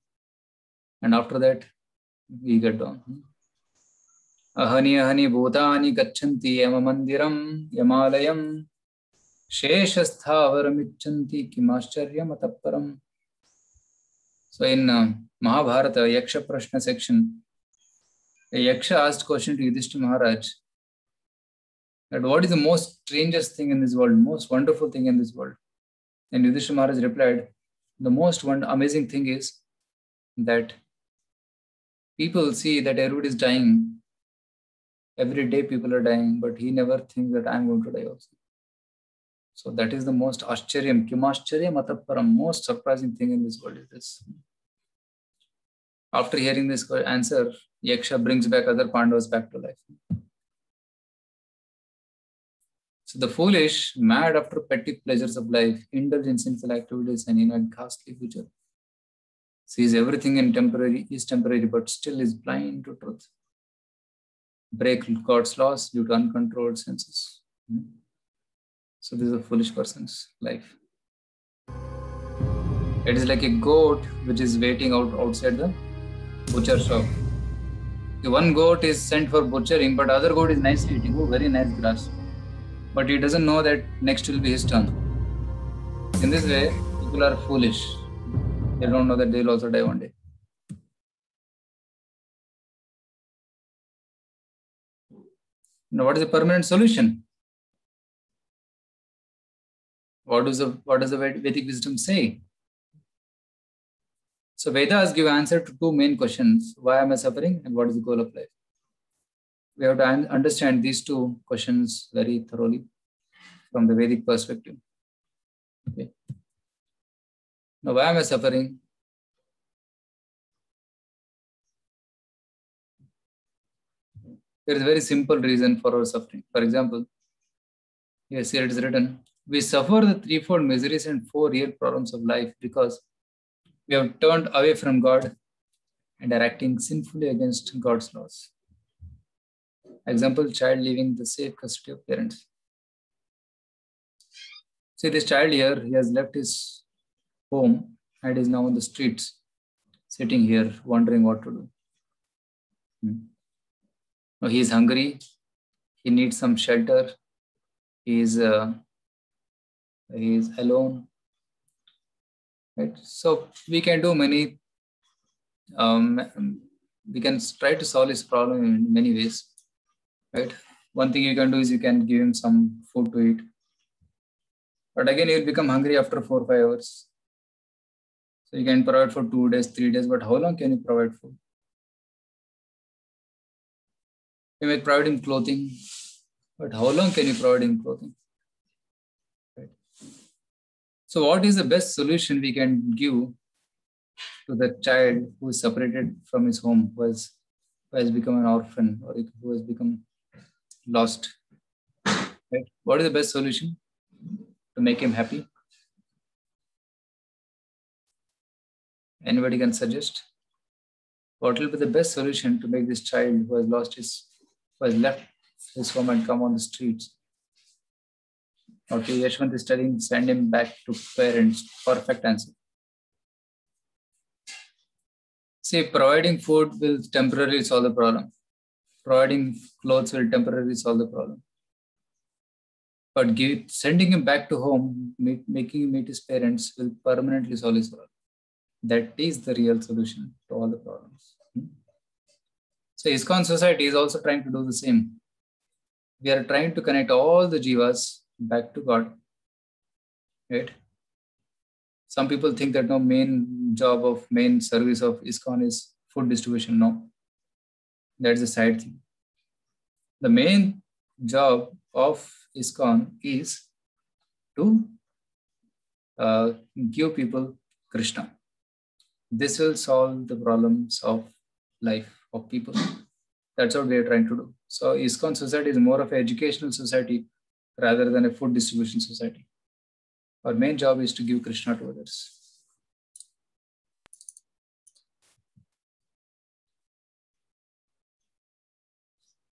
And after that, we get down. Ahani bhutani gachanti yama mandiram yamalayam sheshasthavaramicchanti kimascharya matapparam. So in uh, Mahabharata, Yaksha Prashna section, Yaksha asked question to Yudhishthira Maharaj that what is the most strangest thing in this world, most wonderful thing in this world? And Yudhishthira Maharaj replied, the most one amazing thing is that people see that everybody is dying. Every day people are dying, but he never thinks that I'm going to die also. So that is the most ashcharyam, kimashcharyam ataparam, most surprising thing in this world is this. After hearing this answer, Yaksha brings back other Pandavas back to life. So the foolish, mad after petty pleasures of life, indulge in sinful activities and in a ghastly future. Sees everything in temporary, is temporary, but still is blind to truth. Break God's laws due to uncontrolled senses. Hmm. So this is a foolish person's life. It is like a goat which is waiting out outside the butcher shop. The one goat is sent for butchering, but other goat is nicely eating. Oh, very nice grass. But he doesn't know that next will be his turn. In this way, people are foolish. They don't know that they'll also die one day. Now, what is the permanent solution? What does the what does the Vedic wisdom say? So Vedas give answer to two main questions: Why am I suffering, and what is the goal of life? We have to understand these two questions very thoroughly from the Vedic perspective. Okay. Now, why am I suffering? There is a very simple reason for our suffering. For example, yes, here it is written we suffer the threefold miseries and four real problems of life because we have turned away from God and are acting sinfully against God's laws. Example, child leaving the safe custody of parents. See this child here, he has left his home and is now on the streets, sitting here, wondering what to do. Hmm. Now he is hungry, he needs some shelter, he is, uh, he is alone. Right? So we can do many, um, we can try to solve this problem in many ways. Right? One thing you can do is you can give him some food to eat. But again, he will become hungry after four or five hours. So you can provide for two days, three days, but how long can you provide food? You may provide him clothing, but how long can you provide him clothing? So, what is the best solution we can give to the child who is separated from his home, who has, who has become an orphan or who has become lost? Right. What is the best solution to make him happy? Anybody can suggest? What will be the best solution to make this child who has lost his, who has left his home and come on the streets? Okay, Yashwant is studying, send him back to parents. Perfect answer. See, providing food will temporarily solve the problem. Providing clothes will temporarily solve the problem. But give, sending him back to home, meet, making him meet his parents will permanently solve his problem. That is the real solution to all the problems. Hmm? So ISKCON society is also trying to do the same. We are trying to connect all the jivas back to God. Right? Some people think that no main job of main service of ISKCON is food distribution. No, that's a side thing. The main job of ISKCON is to uh, give people Krishna. This will solve the problems of life of people. That's what we are trying to do. So ISKCON society is more of an educational society rather than a food distribution society. Our main job is to give Krishna to others.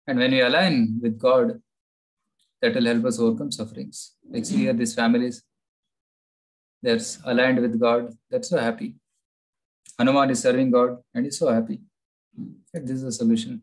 And when we align with God, that will help us overcome sufferings. Like see here, these families, they're aligned with God. They're so happy. Hanuman is serving God and he's so happy. This is the solution.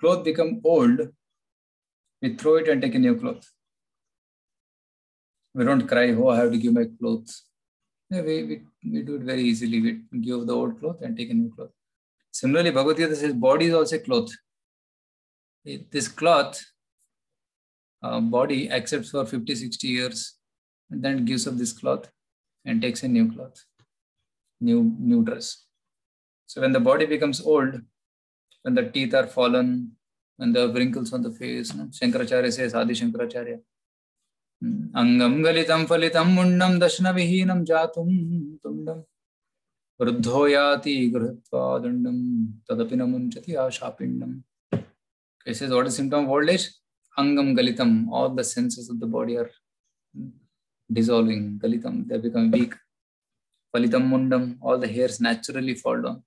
cloth become old, we throw it and take a new cloth. We don't cry, oh, I have to give my clothes. We, we, we do it very easily. We give the old cloth and take a new cloth. Similarly, Bhagavad Gita says body is also cloth. This cloth, uh, body accepts for 50, 60 years and then gives up this cloth and takes a new cloth new new dress. So when the body becomes old, when the teeth are fallen, when the wrinkles on the face, no? Shankaracharya says, Adi Shankaracharya, Angam galitam falitam mundam dashna vihinam jatum tundam वृद्धो याति गृहत्वा दंडम तदपि न मुंचति आशापिंडम says what is symptom of old age angam galitam all the senses of the body are dissolving galitam they become weak Palitam mundam, all the hairs naturally fall down.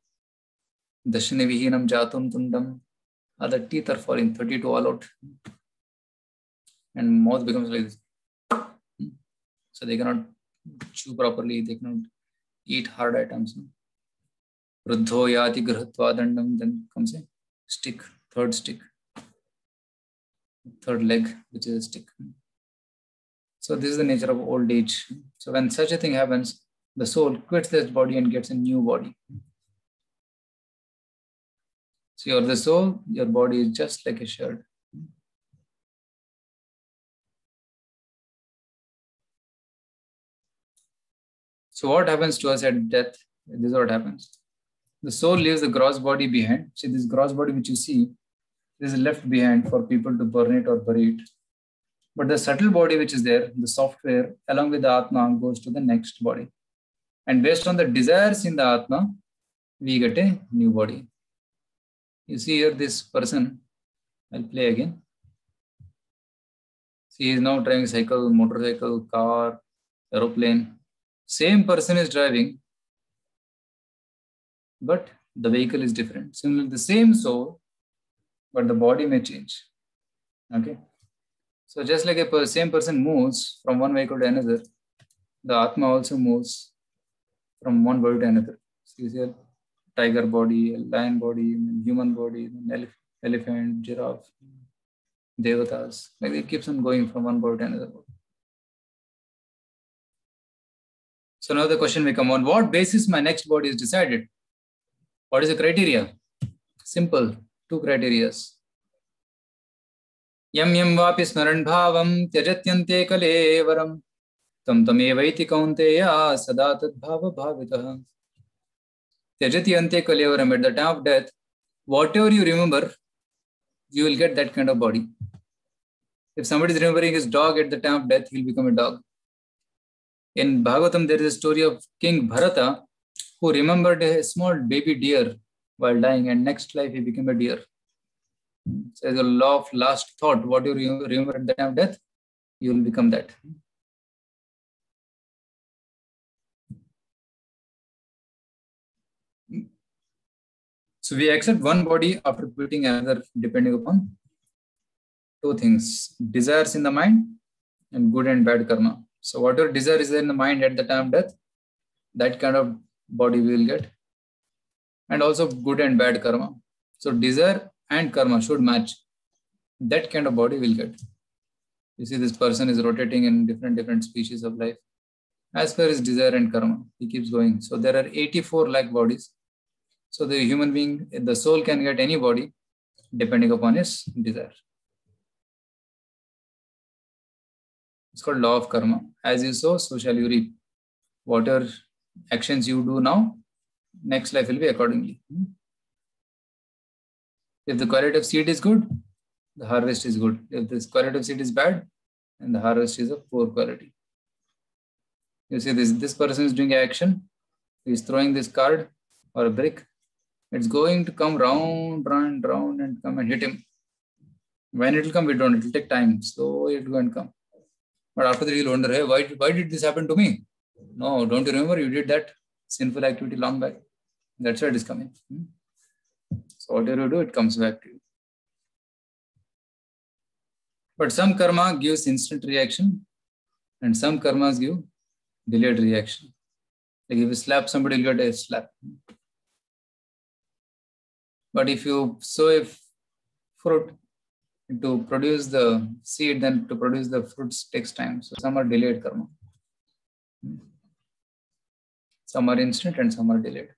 दशने विहीन जातुम तुंडम other teeth are falling thirty two all out and mouth becomes like so they can not chew properly they can not eat hard items वृद्धो याति गृहत्वा दंडम then comes stick third stick third leg which is stick so this is the nature of old age. So when such a thing happens, the soul quits this body and gets a new body. So you're the soul, your body is just like a shirt. So what happens to us at death? This is what happens. The soul leaves the gross body behind. See this gross body which you see is left behind for people to burn it or bury it. But the subtle body which is there, the software, along with the Atma, goes to the next body. And based on the desires in the Atma, we get a new body. You see here this person, I'll play again. See, he is now driving cycle, motorcycle, car, aeroplane. Same person is driving, but the vehicle is different. Similarly, the same soul, but the body may change. Okay. So just like a same person moves from one vehicle to another, the Atma also moves from one body to another. See a tiger body, lion body, human body, elef- elephant, giraffe, devatas. Like it keeps on going from one body to another. Body. So now the question may come on what basis my next body is decided? What is the criteria? Simple, two criterias. यम यम वापि स्मरण भावम त्यजत्यन्ते कलेवरम तम तमेवैति कौन्तेय सदा तद्भाव भावितः Yajati Ante at the time of death, whatever you remember, you will get that kind of body. If somebody is remembering his dog at the time of death, he'll become a dog. In Bhagavatam, there is a story of King Bharata who remembered a small baby deer while dying, and next life he became a deer. So, as a law of last thought, whatever you remember at the time of death, you will become that. So we accept one body after quitting another, depending upon two things: desires in the mind and good and bad karma. So whatever desire is there in the mind at the time of death, that kind of body we will get, and also good and bad karma. So desire and karma should match. That kind of body we will get. You see, this person is rotating in different different species of life. As per his desire and karma, he keeps going. So there are 84 lakh bodies. So the human being, the soul can get any body depending upon his desire. It's called law of karma. As you sow, so shall you reap. Whatever actions you do now, next life will be accordingly. Hmm? If the quality of seed is good, the harvest is good. If this quality of seed is bad, and the harvest is of poor quality. You see this, this person is doing action. He's throwing this card or a brick. It's going to come round, round, round and come and hit him. When it will come, we don't. It will take time. So it will go and come. But after that, he'll wonder, hey, why, why did this happen to me? No, don't you remember you did that sinful activity long back? That's why it is coming. Hmm? So whatever you do, it comes back to you. But some karma gives instant reaction, and some karmas give delayed reaction. Like if you slap somebody, you get a slap. But if you sow a fruit to produce the seed, then to produce the fruits takes time. So some are delayed karma. Some are instant and some are delayed.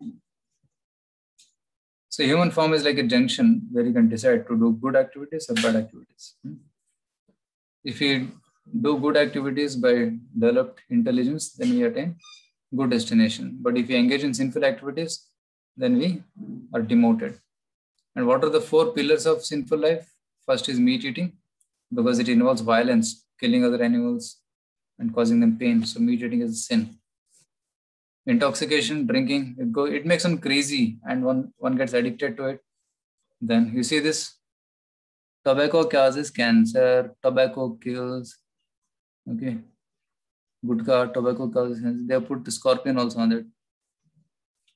So human form is like a junction where you can decide to do good activities or bad activities. If you do good activities by developed intelligence, then we attain good destination. But if you engage in sinful activities, then we are demoted. And what are the four pillars of sinful life? First is meat eating, because it involves violence, killing other animals and causing them pain. So meat eating is a sin. Intoxication drinking it go it makes one crazy and one one gets addicted to it. Then you see this. Tobacco causes cancer tobacco kills. Okay. Gutka tobacco causes cancer they put the scorpion also on it.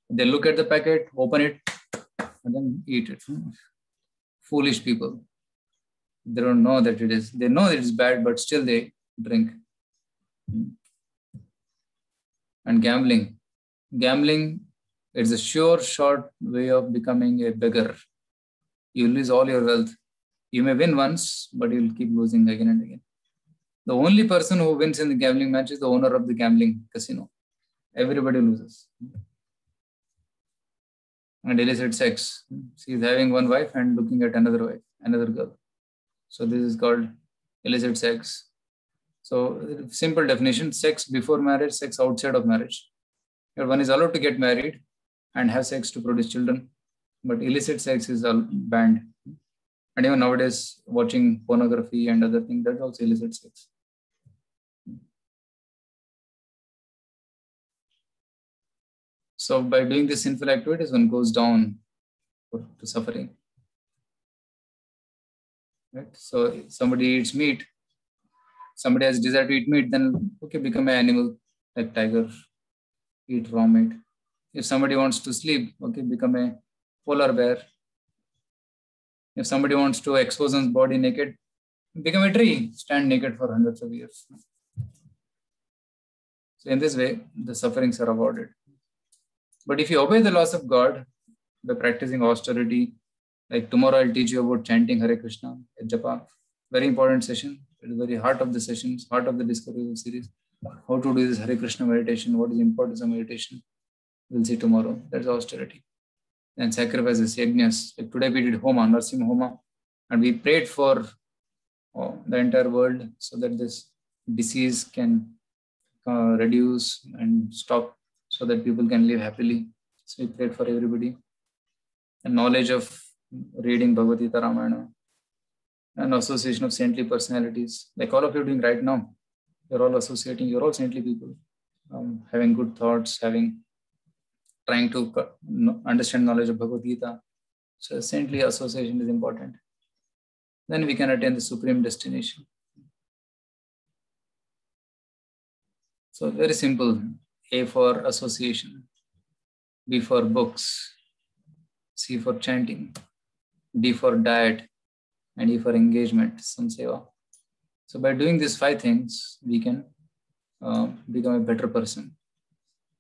They look at the packet open it and then eat it foolish people. They don't know that it is they know it is bad but still they drink. Hmm. And gambling. Gambling is a sure short way of becoming a beggar. You lose all your wealth. You may win once but you'll keep losing again and again. The only person who wins in the gambling match is the owner of the gambling casino. Everybody loses and illicit sex she's having one wife and looking at another wife another girl so this is called illicit sex so simple definition sex before marriage sex outside of marriage one is allowed to get married and have sex to produce children, but illicit sex is banned. And even nowadays, watching pornography and other things, that's also illicit sex. So by doing these sinful activities, one goes down to suffering. Right? So somebody eats meat, somebody has desire to eat meat, then okay, become an animal like tiger, eat raw meat. If somebody wants to sleep, okay, become a polar bear. If somebody wants to expose one's body naked, become a tree, stand naked for hundreds of years. So in this way, the sufferings are avoided. But if you obey the laws of God by practicing austerity, like tomorrow I'll teach you about chanting Hare Krishna at Japa. Very important session. It is very heart of the sessions, heart of the discovery series. How to do this Hare Krishna meditation, what is the importance of meditation. We'll see tomorrow. That's austerity. And sacrifices, yajnas. Like today we did Homa, Narsim Homa, and we prayed for oh, the entire world so that this disease can uh, reduce and stop so that people can live happily. So we prayed for everybody. And knowledge of reading Bhagavad Gita Ramayana and association of saintly personalities, like all of you doing right now. You're all associating, you're all saintly people, um, having good thoughts, having trying to understand knowledge of Bhagavad Gita. So saintly association is important. Then we can attain the supreme destination. So very simple. A for association, B for books, C for chanting, D for diet, and E for engagement, samseva. So by doing these five things, we can uh, become a better person.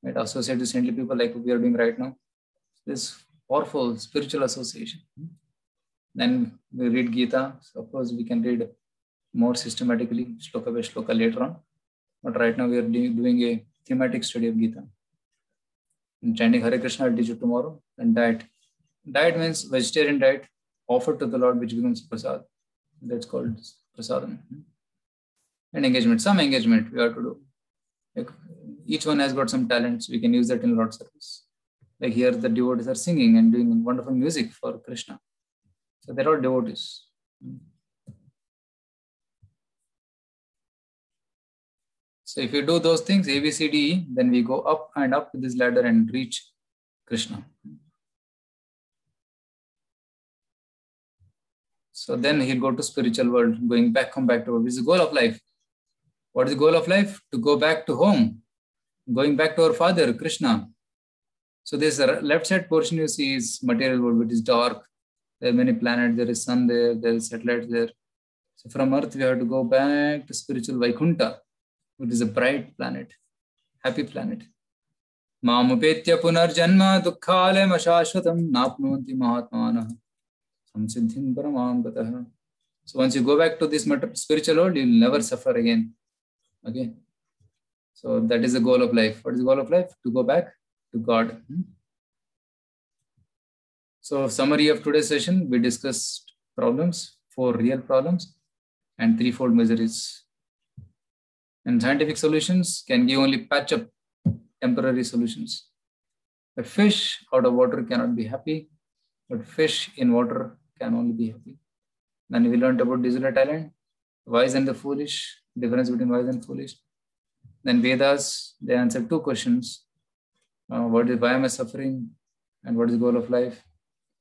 Right? Associate with saintly people like we are doing right now. This powerful spiritual association. Then we read Gita. So of course, we can read more systematically, shloka by shloka later on. But right now we are doing a thematic study of Gita. And chanting Hare Krishna, I'll teach you tomorrow. And diet. Diet means vegetarian diet offered to the Lord, which becomes prasad. That's called prasadam. And engagement, some engagement we have to do. Like each one has got some talents. We can use that in Lord service. Like here, the devotees are singing and doing wonderful music for Krishna. So they're all devotees. So if you do those things, A, B, C, D, E, then we go up and up this ladder and reach Krishna. So then he'll go to spiritual world, going back, come back to what is the goal of life? What is the goal of life? To go back to home, going back to our father, Krishna. So this left side portion you see is material world, which is dark. There are many planets, there is sun there, there is satellites there. So from earth, we have to go back to spiritual Vaikunta it is a bright planet, happy planet. मामुपेत्य पुनर्जन्म दुःखालयम शाश्वतं नाप्नुवन्ति महात्मानः संसिद्धिं परमां गतः So once you go back to this spiritual world, you'll never suffer again. Okay. So that is the goal of life. What is the goal of life? To go back to God. So summary of today's session, we discussed problems, four real problems and threefold miseries. And scientific solutions can give only patch up temporary solutions. A fish out of water cannot be happy, but fish in water can only be happy. Then we learned about desolate island, wise and the foolish, difference between wise and foolish. Then Vedas, they answered two questions. Uh, what is why am I suffering? And what is the goal of life?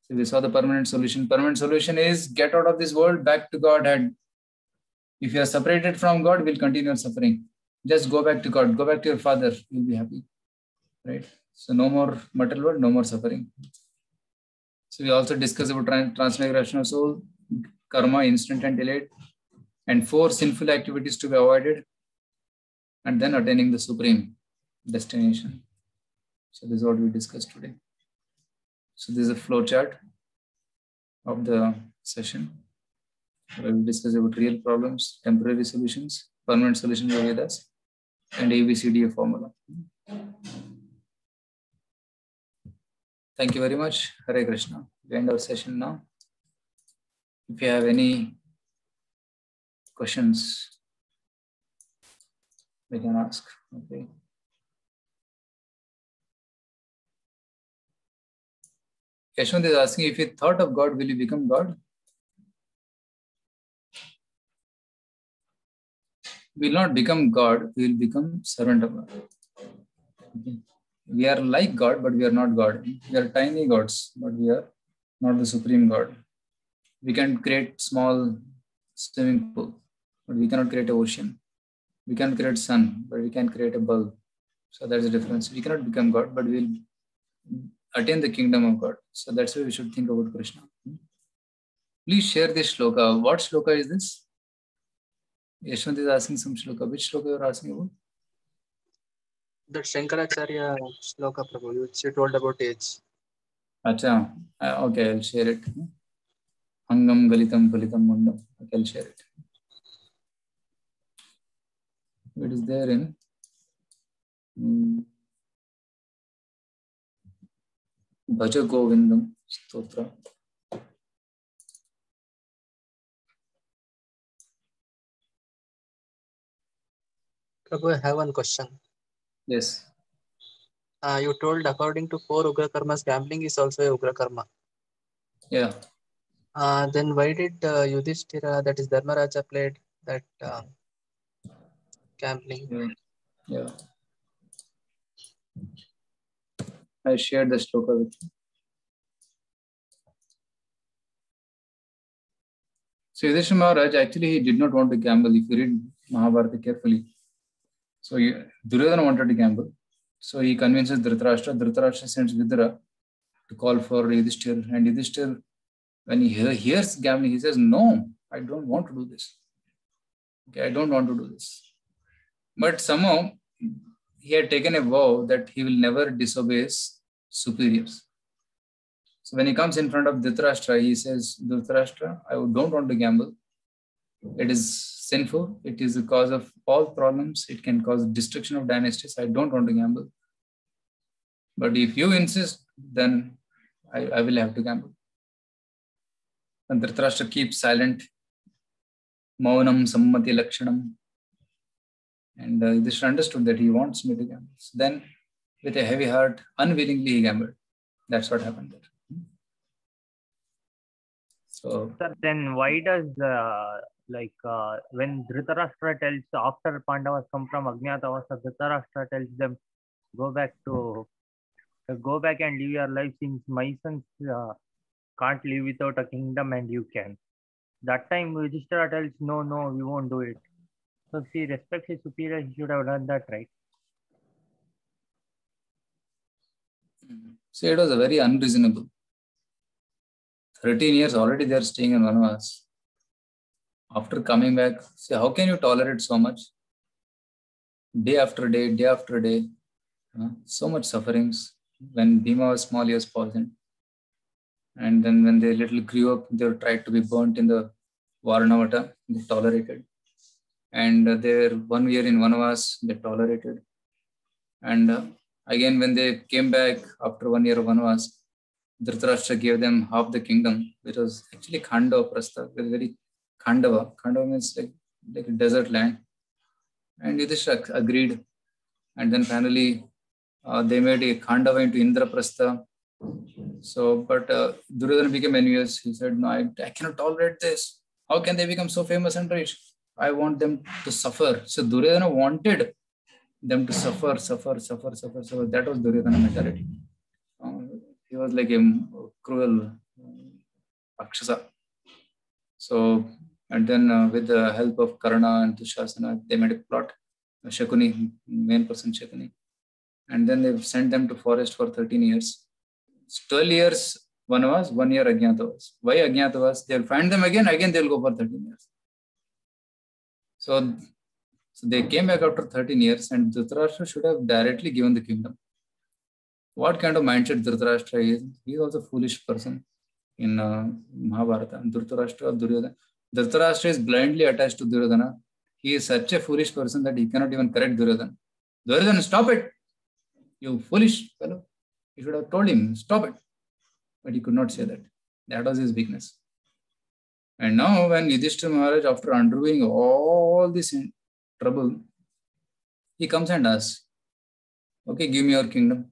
So we saw the permanent solution. Permanent solution is get out of this world, back to Godhead. If you are separated from God, we'll continue suffering. Just go back to God, go back to your Father, you'll be happy. Right? So no more material world, no more suffering. So we also discussed about transmigration of soul, karma, instant and delayed, and four sinful activities to be avoided, and then attaining the supreme destination. So this is what we discussed today. So this is a flow chart of the session where we discuss about real problems, temporary solutions, permanent solutions by us, and ABCDA formula. Thank you very much. Hare Krishna. We end our session now. If you have any questions, we can ask. Okay. Yashwant is asking if you thought of God, will you become God? We will not become God, we will become servant of God. We are like God, but we are not God. We are tiny gods, but we are not the supreme God. We can create small swimming pool, but we cannot create an ocean. We can create sun, but we can create a bulb. So that's the difference. We cannot become God, but we'll attain the kingdom of God. So that's why we should think about Krishna. Hmm? Please share this shloka. What shloka is this? Yashwant is asking some shloka. Which shloka you are asking about? That Shankaracharya shloka, Prabhu, which you told about age. Acha. Uh, okay, I'll share it. Angam galitam palitam mundam. Okay, I'll share it. It is there in mm, Bhaja Govindam Stotra. Prabhu, I have one question. Yes. Uh, you told according to four Ugra karmas, gambling is also a Ugra karma. Yeah. Uh, then why did uh, Yudhishthira, that is Dharmaraja, played that uh, gambling? Yeah. yeah. I shared the shloka with you. So Yudhishthira Maharaj, actually he did not want to gamble. If you read Mahabharata carefully. So he, Duryodhana wanted to gamble. So he convinces Dhritarashtra. Dhritarashtra sends Vidura to call for Yudhishthira. And Yudhishthira, when he hear, hears gambling, he says, no, I don't want to do this. Okay, I don't want to do this. But somehow he had taken a vow that he will never disobey his superiors. So when he comes in front of Dhritarashtra, he says, Dhritarashtra, I don't want to gamble. It is sinful. It is the cause of all problems. It can cause destruction of dynasties. I don't want to gamble. But if you insist, then I, I will have to gamble. And Dhritarashtra keeps silent. Maunam sammati lakshanam. And uh, understood that he wants me to gamble. So then, with a heavy heart, unwillingly he gambled. That's what happened there. So, Sir, then why does uh, like uh, when Dhritarashtra tells after Pandavas come from Ajnatavasa, Dhritarashtra tells them go back to uh, go back and live your life since my sons uh, can't live without a kingdom and you can. That time Yudhishthira tells no, no, we won't do it. So if he respects his superior, he should have done that, right? so it was a very unreasonable. 13 years already they are staying in Vanavas. After coming back, see how can you tolerate so much? Day after day, day after day, uh, so much sufferings. When Bhima was small, he was poisoned. And then when they little grew up, they were tried to be burnt in the Varanavata, they tolerated. And uh, they were one year in Vanavas, they tolerated. And uh, again, when they came back after one year of Vanavas, Dhritarashtra gave them half the kingdom, which was actually Khandava Prastha, very Khandava. Khandava means like, like a desert land. And Yudhishthira agreed. And then finally, uh, they made a Khandava into Indraprastha. So, but uh, Duryodhana became envious. He said, No, I, I cannot tolerate this. How can they become so famous and rich? I want them to suffer. So, Duryodhana wanted them to suffer, suffer, suffer, suffer, suffer. That was Duryodhana mentality. Uh, he was like a cruel Rakshasa. So, and then uh, with the help of Karna and Dushasana, they made a plot. Shakuni, main person Shakuni. And then they sent them to forest for 13 years. 12 years one Vanavas, one year Ajnatavas. Why Ajnatavas? They'll find them again, again they'll go for 13 years. So, so they came back after 13 years and Dhritarashtra should have directly given the kingdom. What kind of mindset Dhritarashtra is? He is also a foolish person in uh, Mahabharata. Dhritarashtra, Duryodhana. Dhritarashtra is blindly attached to Duryodhana. He is such a foolish person that he cannot even correct Duryodhana. Duryodhana, stop it! You foolish fellow. You should have told him, stop it. But he could not say that. That was his weakness. And now, when Yudhishthira Maharaj, after undergoing all this trouble, he comes and asks, Okay, give me your kingdom.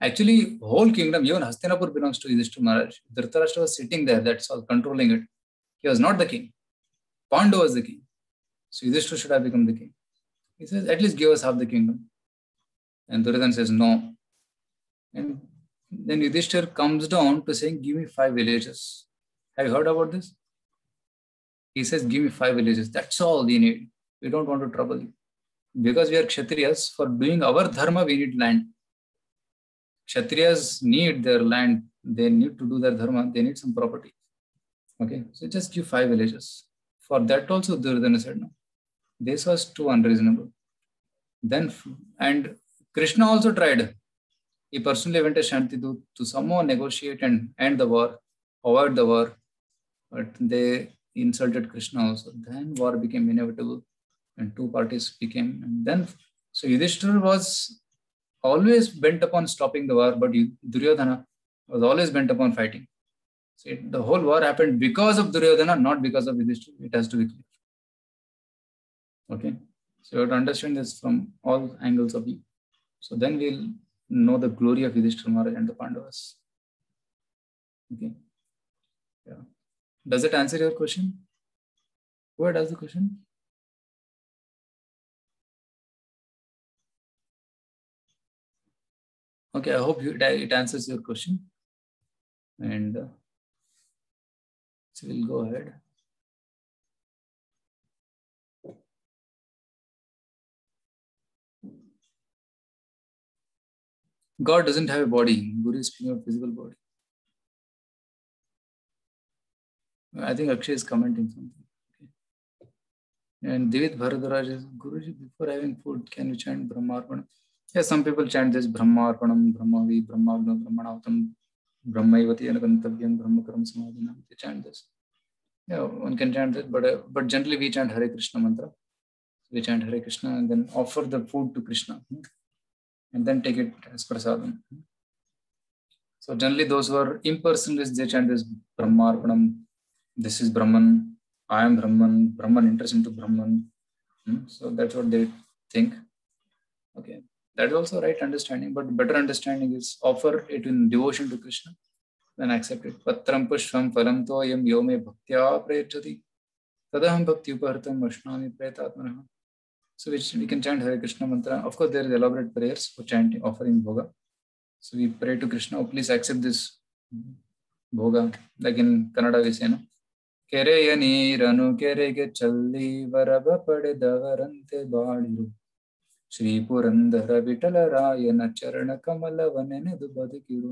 Actually, whole kingdom, even Hastinapur belongs to Yudhishthira Maharaj. Dhritarashtra was sitting there, that's all, controlling it. He was not the king. Pandu was the king. So Yudhishthira should have become the king. He says, at least give us half the kingdom. And Duryodhana says, no. And then Yudhishthira comes down to saying, give me five villages. Have you heard about this? He says, give me five villages. That's all we need. We don't want to trouble you. Because we are Kshatriyas, for doing our dharma, we need land. Kshatriyas need their land. They need to do their dharma. They need some property. Okay, so just give five villages. For that also, Duryodhana said no. This was too unreasonable. Then, and Krishna also tried. He personally went to Shantidut to somehow negotiate and end the war, avoid the war. But they insulted Krishna also. Then war became inevitable and two parties became. And then, so Yudhishthira was always bent upon stopping the war, but Duryodhana was always bent upon fighting. The whole war happened because of Duryodhana, not because of Yudhishthira. It has to be clear. Okay, so you have to understand this from all angles of view. So then we'll know the glory of Yudhishthira Maharaj and the Pandavas. Okay, yeah. Does it answer your question? Who does the question? Okay, I hope you, it answers your question. And uh, so we'll go ahead. God doesn't have a body. Guru is speaking of physical body. I think Akshay is commenting something. And Divit Bharadwaj is Guruji, before having food, can you chant Brahmarpana? Yes, some people chant this Brahmarpanam, Brahmavi, Brahmagna, Brahmanautam, Brahmakaram Samadhinam. They chant this. Yeah, one can chant this, but uh, but generally we chant Hare Krishna mantra. We chant Hare Krishna and then offer the food to Krishna and then take it as prasadam. So generally those who are impersonalists, they chant this Brahmarpanam, this is Brahman, I am Brahman, Brahman enters into Brahman. So that's what they think. Okay, that is also right understanding, but better understanding is offer it in devotion to Krishna, then accept it. Patram pushpam phalam toyam yome bhaktya prechati tadaham bhakti upahartam vashnami pretatmanaha. So which we can chant Hare Krishna mantra. Of course, there is elaborate prayers for chanting, offering bhoga. So we pray to Krishna, oh, please accept this bhoga. Like in Kannada we say, no? ಕೆರೆಯ ನೀರನು ಕೆರೆಗೆ ಚಲ್ಲಿ ವರಬ ಪಡೆದವರಂತೆ ಬಾಳಿರು ಶ್ರೀ ಪುರಂದರ ವಿಠಲರಾಯನ ಚರಣ ಕಮಲವ ನೆನೆದು ಬದುಕಿರು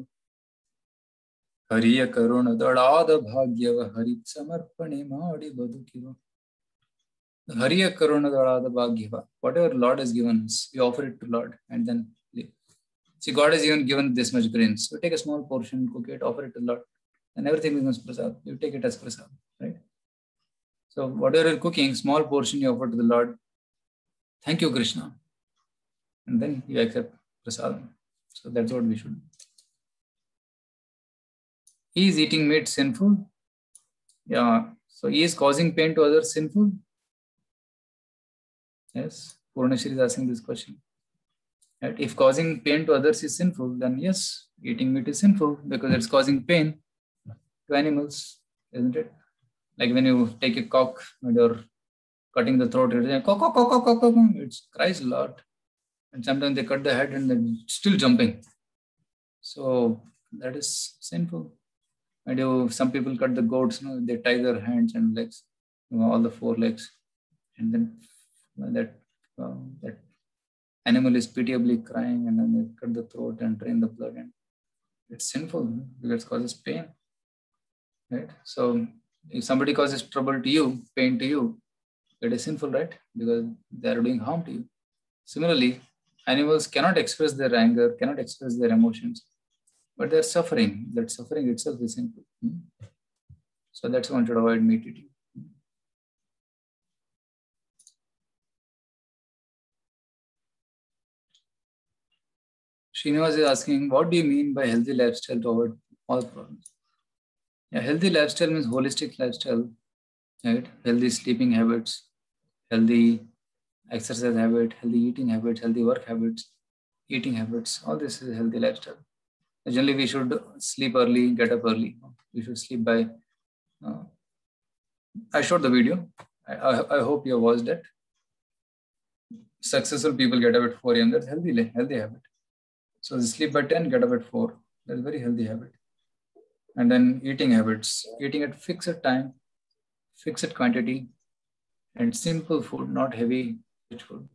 ಹರಿಯ ಕರುಣದೊಳಾದ ಭಾಗ್ಯವ ಹರಿ ಸಮರ್ಪಣೆ ಮಾಡಿ ಬದುಕಿರು ಹರಿಯ ಕರುಣದೊಳಾದ ಭಾಗ್ಯವ whatever lord has given us we offer it to lord and then live see god has even given this much grains so take a small portion cook it offer it to lord and everything becomes prasad you take it as prasad right so whatever you're cooking small portion you offer to the lord thank you krishna And then you accept prasad so that's what we should do he is eating meat sinful yeah so he is causing pain to others sinful Yes, Purnashri is asking this question. Right? If causing pain to others is sinful, then yes, eating meat is sinful because it's causing pain to animals, isn't it? Like when you take a cock and you're cutting the throat, it's like, cock, cock, cock, cock, cock, it cries a lot. And sometimes they cut the head and then still jumping. So that is sinful. And you, some people cut the goats, you know, they tie their hands and legs, you know, all the four legs, and then that uh, that animal is pitiably crying and then they cut the throat and drain the blood. And it's sinful because it causes pain right? So if somebody causes trouble to you pain to you it is sinful right? Because they are doing harm to you. Similarly animals cannot express their anger cannot express their emotions but they're suffering that suffering itself is sinful hmm? so that's one should avoid meat eating Srinivas is asking, what do you mean by healthy lifestyle to avoid all problems? Yeah, healthy lifestyle means holistic lifestyle, right? Healthy sleeping habits, healthy exercise habit, healthy eating habits, healthy work habits, eating habits. All this is healthy lifestyle. generally we should sleep early, get up early. We should sleep by. Uh, I showed the video. I, I, I hope you watched it. Successful people get up at 4 a.m. That's healthy, healthy habit. So sleep by 10, get up at 4. That's a very healthy habit. And then eating habits, eating at fixed time, fixed quantity, and simple food, not heavy rich food.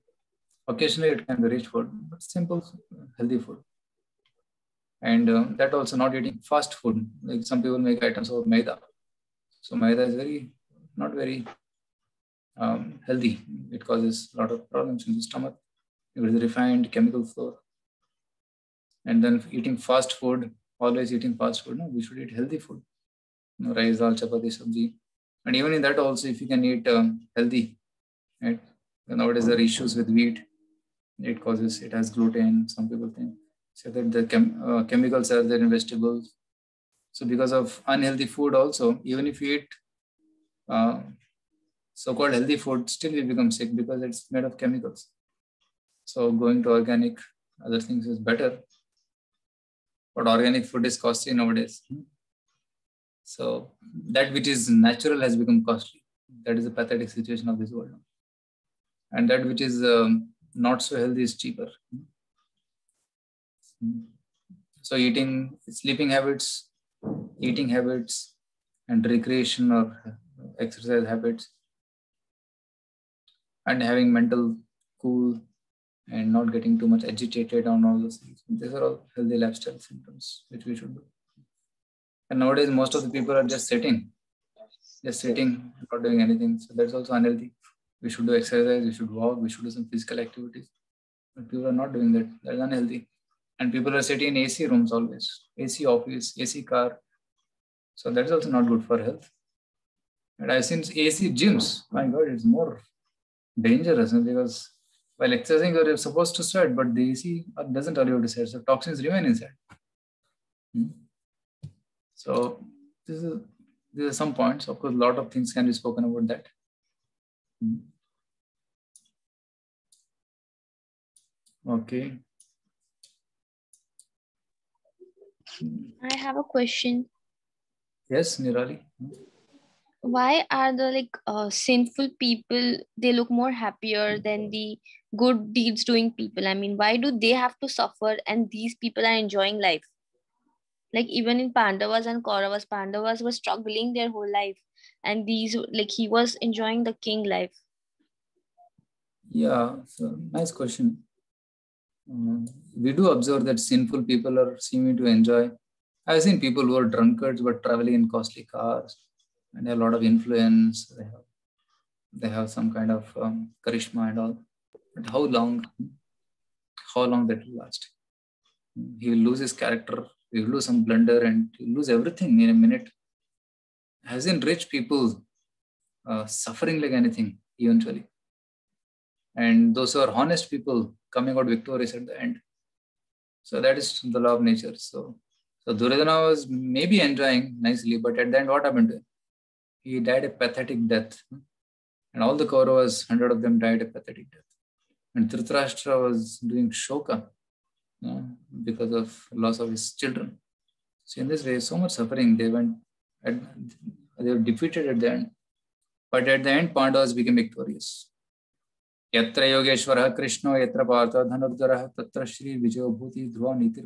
Occasionally it can be rich food, but simple, healthy food. And uh, that also not eating fast food. Like some people make items of maida. So maida is very, not very um, healthy. It causes a lot of problems in the stomach. It is refined chemical flour. And then eating fast food, always eating fast food. No, we should eat healthy food. You know, rice, dal, chapati, sabji. And even in that also, if you can eat um, healthy, right? Nowadays there are issues with wheat. It causes, it has gluten. Some people think say that the chem, uh, chemicals are there in vegetables. So because of unhealthy food also, even if you eat uh, so-called healthy food, still we become sick because it's made of chemicals. So going to organic, other things is better. But organic food is costly nowadays. So that which is natural has become costly. That is the pathetic situation of this world. And that which is um, not so healthy is cheaper. So eating, sleeping habits, eating habits, and recreation or exercise habits, and having mental cool and not getting too much agitated on all those things. These are all healthy lifestyle symptoms which we should do. And nowadays, most of the people are just sitting, just sitting, not doing anything. So that's also unhealthy. We should do exercise, we should walk, we should do some physical activities. But people are not doing that. That's unhealthy. And people are sitting in AC rooms always, AC office, AC car. So that's also not good for health. And I've seen AC gyms. My God, it's more dangerous because while exercising, you're supposed to sweat, but the AC doesn't allow you to sweat. So toxins remain inside. Hmm. So this is these are some points. Of course, a lot of things can be spoken about that. Okay. I have a question. Yes, Nirali. Why are the like uh, sinful people they look more happier than the good deeds doing people? I mean, why do they have to suffer and these people are enjoying life? Like even in Pandavas and Kauravas, Pandavas were struggling their whole life, and these like he was enjoying the king life. Yeah, so nice question. Um, we do observe that sinful people are seeming to enjoy. I've seen people who are drunkards but traveling in costly cars and a lot of influence. They have, they have some kind of um, charisma and all. But how long? How long that will last? He will lose his character. He will lose some blunder and lose everything in a minute. Has in rich people uh, suffering like anything eventually, and those who are honest people coming out victorious at the end. So that is the law of nature. So, so Duryodhana was maybe enjoying nicely, but at the end, what happened? He died a pathetic death. And all the Kauravas, hundred of them died a pathetic death. And Dhritarashtra was doing shoka because of loss of his children. So in this way, so much suffering. They went, at, they were defeated at the end. But at the end, Pandavas became victorious. यत्र योगेश्वरः कृष्ण, यत्र पार्थो धनुर्धरः, तत्र श्री विजयो भूति ध्रुव नीति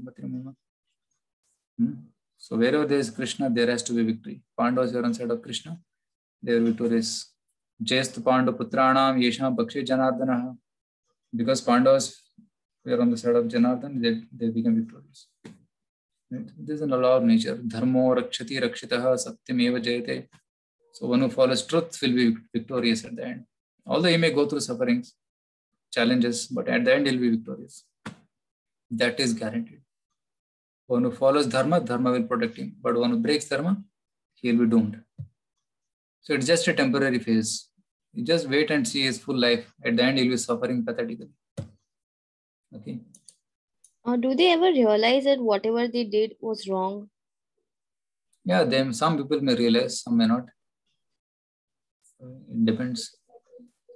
so where Krishna there has be victory Pandavas side of Krishna there victorious जयस्त Pandav पुत्राणाम येषां पक्षे Janardan because Pandavas side of Janardan they become victorious this is law of nature धर्मो रक्षति रक्षितः सत्यमेव जयते so one who follows truth will be victorious at the end although he may go through sufferings, challenges, but at the end he'll be victorious. That is guaranteed. One who follows dharma, dharma will protect him. But one who breaks dharma, he'll be doomed. So it's just a temporary phase. You just wait and see his full life. At the end, he'll be suffering pathetically. Okay. Or do they ever realize that whatever they did was wrong? Yeah, them some people may realize, some may not. Uh, it depends.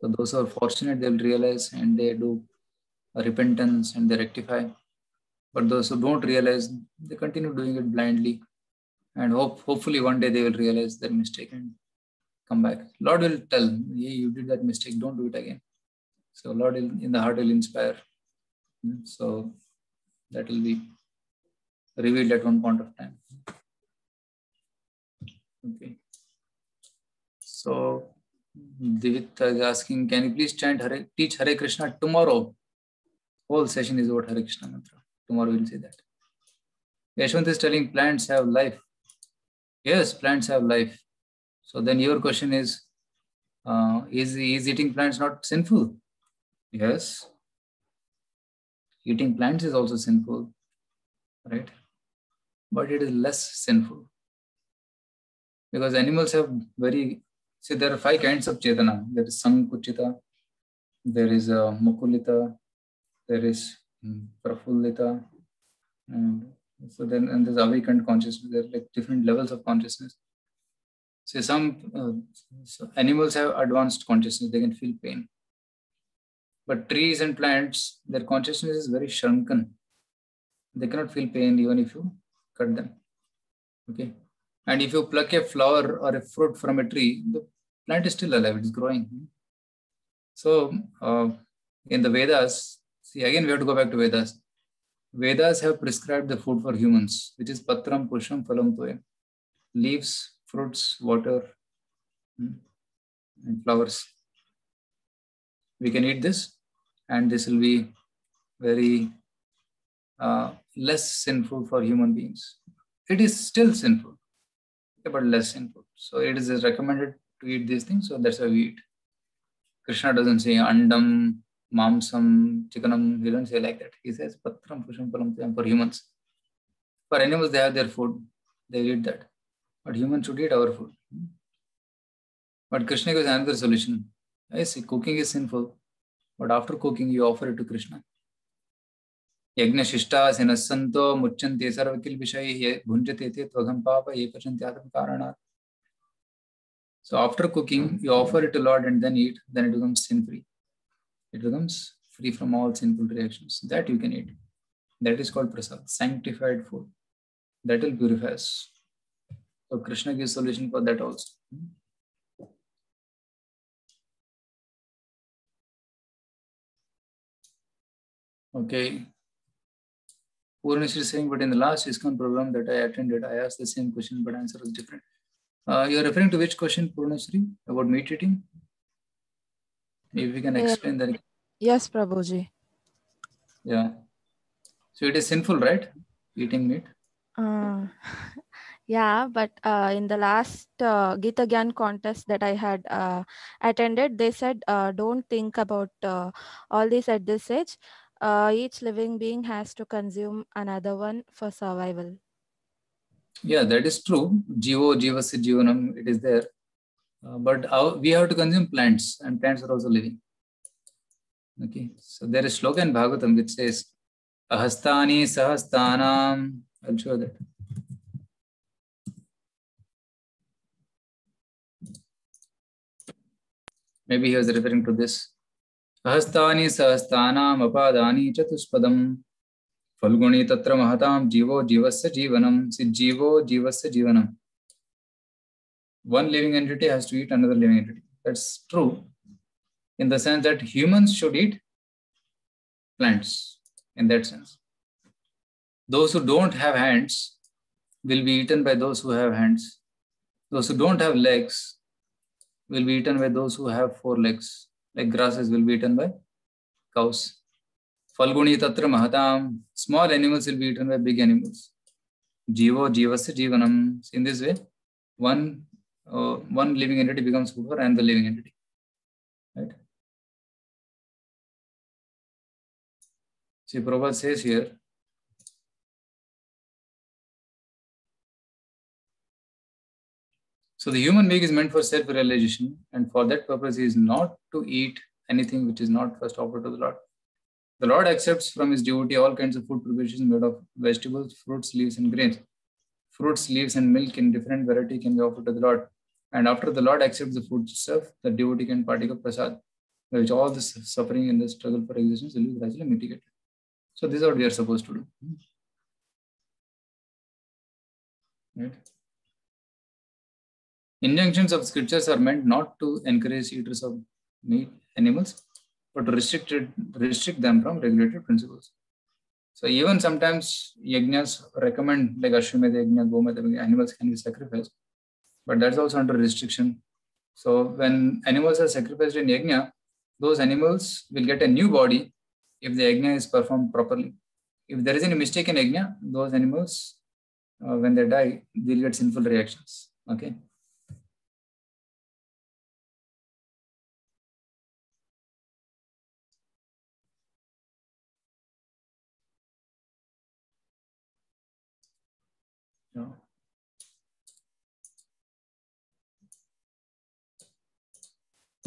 So those who are fortunate, they'll realize and they do repentance and they rectify. But those who don't realize, they continue doing it blindly. And hope, hopefully one day they will realize their mistake and come back. Lord will tell, hey, you did that mistake, don't do it again. So Lord will, in the heart will inspire. Hmm, so that will be revealed at one point of time. Okay. So Divita is asking, can you please chant Hare, teach Hare Krishna tomorrow? Whole session is about Hare Krishna mantra. Tomorrow we'll say that. Yashwant is telling plants have life. Yes, plants have life. So then your question is, uh, is, is eating plants not sinful? Yes. Eating plants is also sinful, right? But it is less sinful. Because animals have very, see, there are five kinds of Chetana. There is Sankuchita, there is uh, Mukulita, there is um, Prafullita, and so then and there's awakened consciousness. There are like different levels of consciousness. See, some uh, so animals have advanced consciousness, they can feel pain. But trees and plants, their consciousness is very shrunken. They cannot feel pain even if you cut them. Okay. And if you pluck a flower or a fruit from a tree, the plant is still alive, it is growing. So uh, in the Vedas, see again we have to go back to Vedas. Vedas have prescribed the food for humans, which is patram, pusham, phalam, toyam. Leaves, fruits, water, hmm, and flowers. We can eat this and this will be very uh, less sinful for human beings. It is still sinful, but less sinful. So it is recommended to eat these things. So that's why we eat. Krishna doesn't say andam, mamsam, chickenam. He doesn't say like that. He says patram, pusham, palam for humans. For animals, they have their food. They eat that. But humans should eat our food. But Krishna gives another solution. I see cooking is sinful. But after cooking, you offer it to Krishna. यज्ञशिष्टा से नसंतो मुच्यंते सर्व किल विषय भुंजते थे त्वघम पाप ये पचंते आत्म कारण so after cooking you offer it lord and then eat then it becomes sin free it becomes free from all sinful reactions that you can eat that is called prasad sanctified food that will purifies so Krishna give solution for that also okay. Purneshri is saying, but in the last ISKCON program that I attended, I asked the same question, but answer was different. Uh, you're referring to which question, Purneshri, about meat eating? If we can explain yeah. that. Yes, Prabhuji. Yeah. So it is sinful, right? Eating meat? Uh, yeah, but uh, in the last uh, Gita Gyan contest that I had uh, attended, they said, uh, don't think about uh, all this at this age uh, each living being has to consume another one for survival. Yeah, that is true. Jivo, Jivasya, Jivanam, it is there. Uh, but our, we have to consume plants, and plants are also living. Okay, so there is sloka in Bhagavatam which says, Ahastani sahastanam. I'll show that. Maybe he was referring to this. सहस्तानि सहस्तानाम् अपादानि चतुष्पदम् फल्गुणी तत्र महतां जीवो जीवस्य जीवनम सी जीवो जीवस्य जीवनम one living entity has to eat another living entity that's true in the sense that humans should eat plants in that sense those who don't have hands will be eaten by those who have hands those who don't have legs will be eaten by those who have four legs like grasses will be eaten by cows. Falguni tatra mahatam, small animals will be eaten by big animals. Jivo jivasya jivanam. In this way, one, uh, one living entity becomes food for the living entity. Right? See, Prabhupada says here, So the human being is meant for self-realization, and for that purpose, he is not to eat anything which is not first offered to the Lord. The Lord accepts from his devotee all kinds of food preparations made of vegetables, fruits, leaves, and grains. Fruits, leaves, and milk in different variety can be offered to the Lord. And after the Lord accepts the food itself, the devotee can partake of prasad, which all this suffering and the struggle for existence will be gradually mitigated. So this is what we are supposed to do. Right? Injunctions of scriptures are meant not to encourage eaters of meat animals, but to restrict, it, restrict them from regulated principles. So even sometimes yajnas recommend like Ashwamedha yajna, Gomedha, animals can be sacrificed, but that's also under restriction. So when animals are sacrificed in yajna, those animals will get a new body if the yajna is performed properly. If there is any mistake in yajna, those animals, uh, when they die, they'll get sinful reactions. Okay.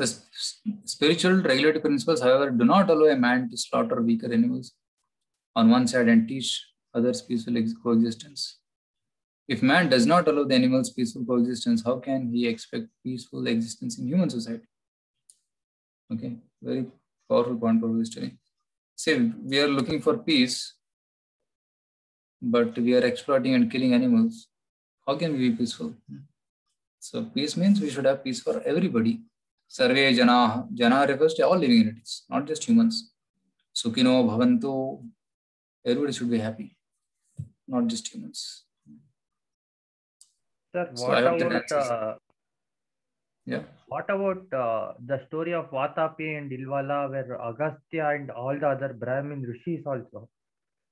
The spiritual regulatory principles, however, do not allow a man to slaughter weaker animals on one side and teach others peaceful coexistence. If man does not allow the animals peaceful coexistence, how can he expect peaceful existence in human society? Okay, very powerful point for history. See, we are looking for peace, but we are exploiting and killing animals. How can we be peaceful? So peace means we should have peace for everybody. Sarve Jana, Jana refers to all living entities, not just humans. Sukino Bhavantu, everybody should be happy, not just humans. Sir, So what I hope that about uh, Yeah. what about uh, the story of Vatapi and Ilvala, where Agastya and all the other Brahmin rishis also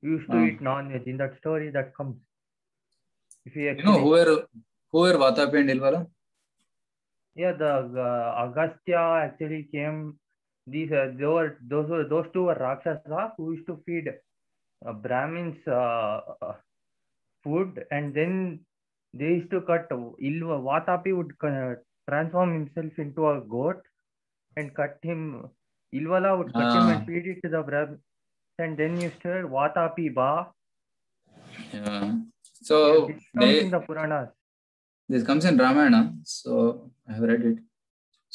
used to Ah. eat non-veg? In that story, that comes. If you You know who were who were Vatapi and Ilvala? Yeah, the uh, Agastya actually came. These uh, they were those were those two were Rakshasa who used to feed uh, Brahmins uh, uh, food, and then they used to cut Ilva Vatapi would uh, transform himself into a goat and cut him. Ilvala would cut him Ah. and feed it to the Brahmins, and then you said Vatapi Ba. Yeah. So comes they in the Puranas. This comes in Ramayana, so I have read it.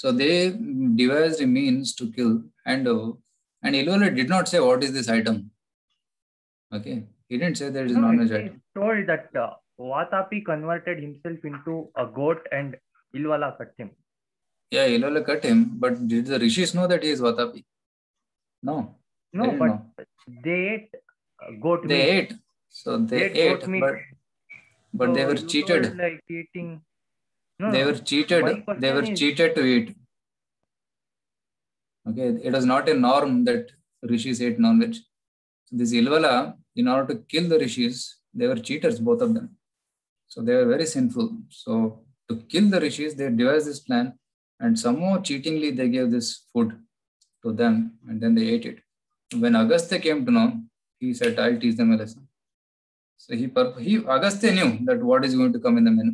So they devised a means to kill, and uh, and Ilvala did not say what is this item. Okay, he didn't say there is No, non-veg item. told that uh, Vatapi converted himself into a goat and Ilvala cut him. Yeah, Ilvala cut him, but did the rishis know that he is Vatapi? No, No, but know. they ate uh, goat they meat. ate. So they ate ate, goat meat. But they were cheated. like eating. No, they were cheated. They were is- cheated to eat. Okay, it was not a norm that rishis ate non-veg. So this Ilvala, in order to kill the rishis, they were cheaters, both of them. So they were very sinful. So to kill the rishis, they devised this plan, and somehow cheatingly they gave this food to them, and then they ate it. When Agastya came to know, he said, "I'll teach them a lesson." So he, he Agastya knew that what is going to come in the menu.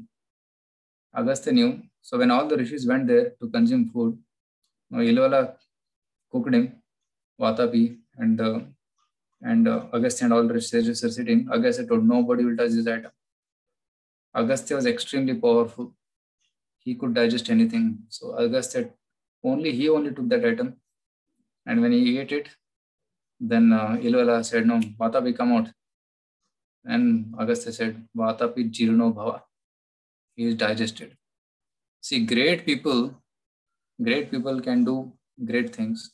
Agastya knew. So when all the rishis went there to consume food, now Ilvala cooked him, Vatapi, and uh, and uh, Agastya and all the sages are sitting. Agastya told nobody will touch this item. Agastya was extremely powerful. He could digest anything. So Agastya only he only took that item, and when he ate it, then uh, Ilvala said, "No, Vatapi, come out." And Agastya said, "Vatapi jirno bhava." He is digested. See, great people, great people can do great things,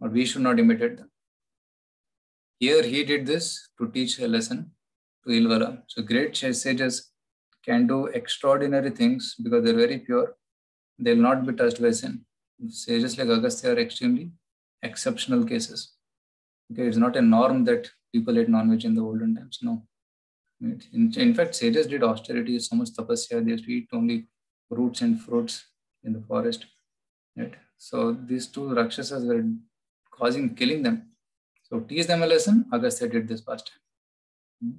but we should not imitate them. Here he did this to teach a lesson to Ilvala. So great sages can do extraordinary things because they're very pure. They'll not be touched by sin. Sages like Agastya are extremely exceptional cases. Okay, it's not a norm that people ate non-veg in the olden times. No. Right? In, in fact, sages did austerity, so much tapasya. They used to eat only roots and fruits in the forest. Right? So these two Rakshasas were causing killing them. So teach them a lesson. Agastya did this past time. Hmm.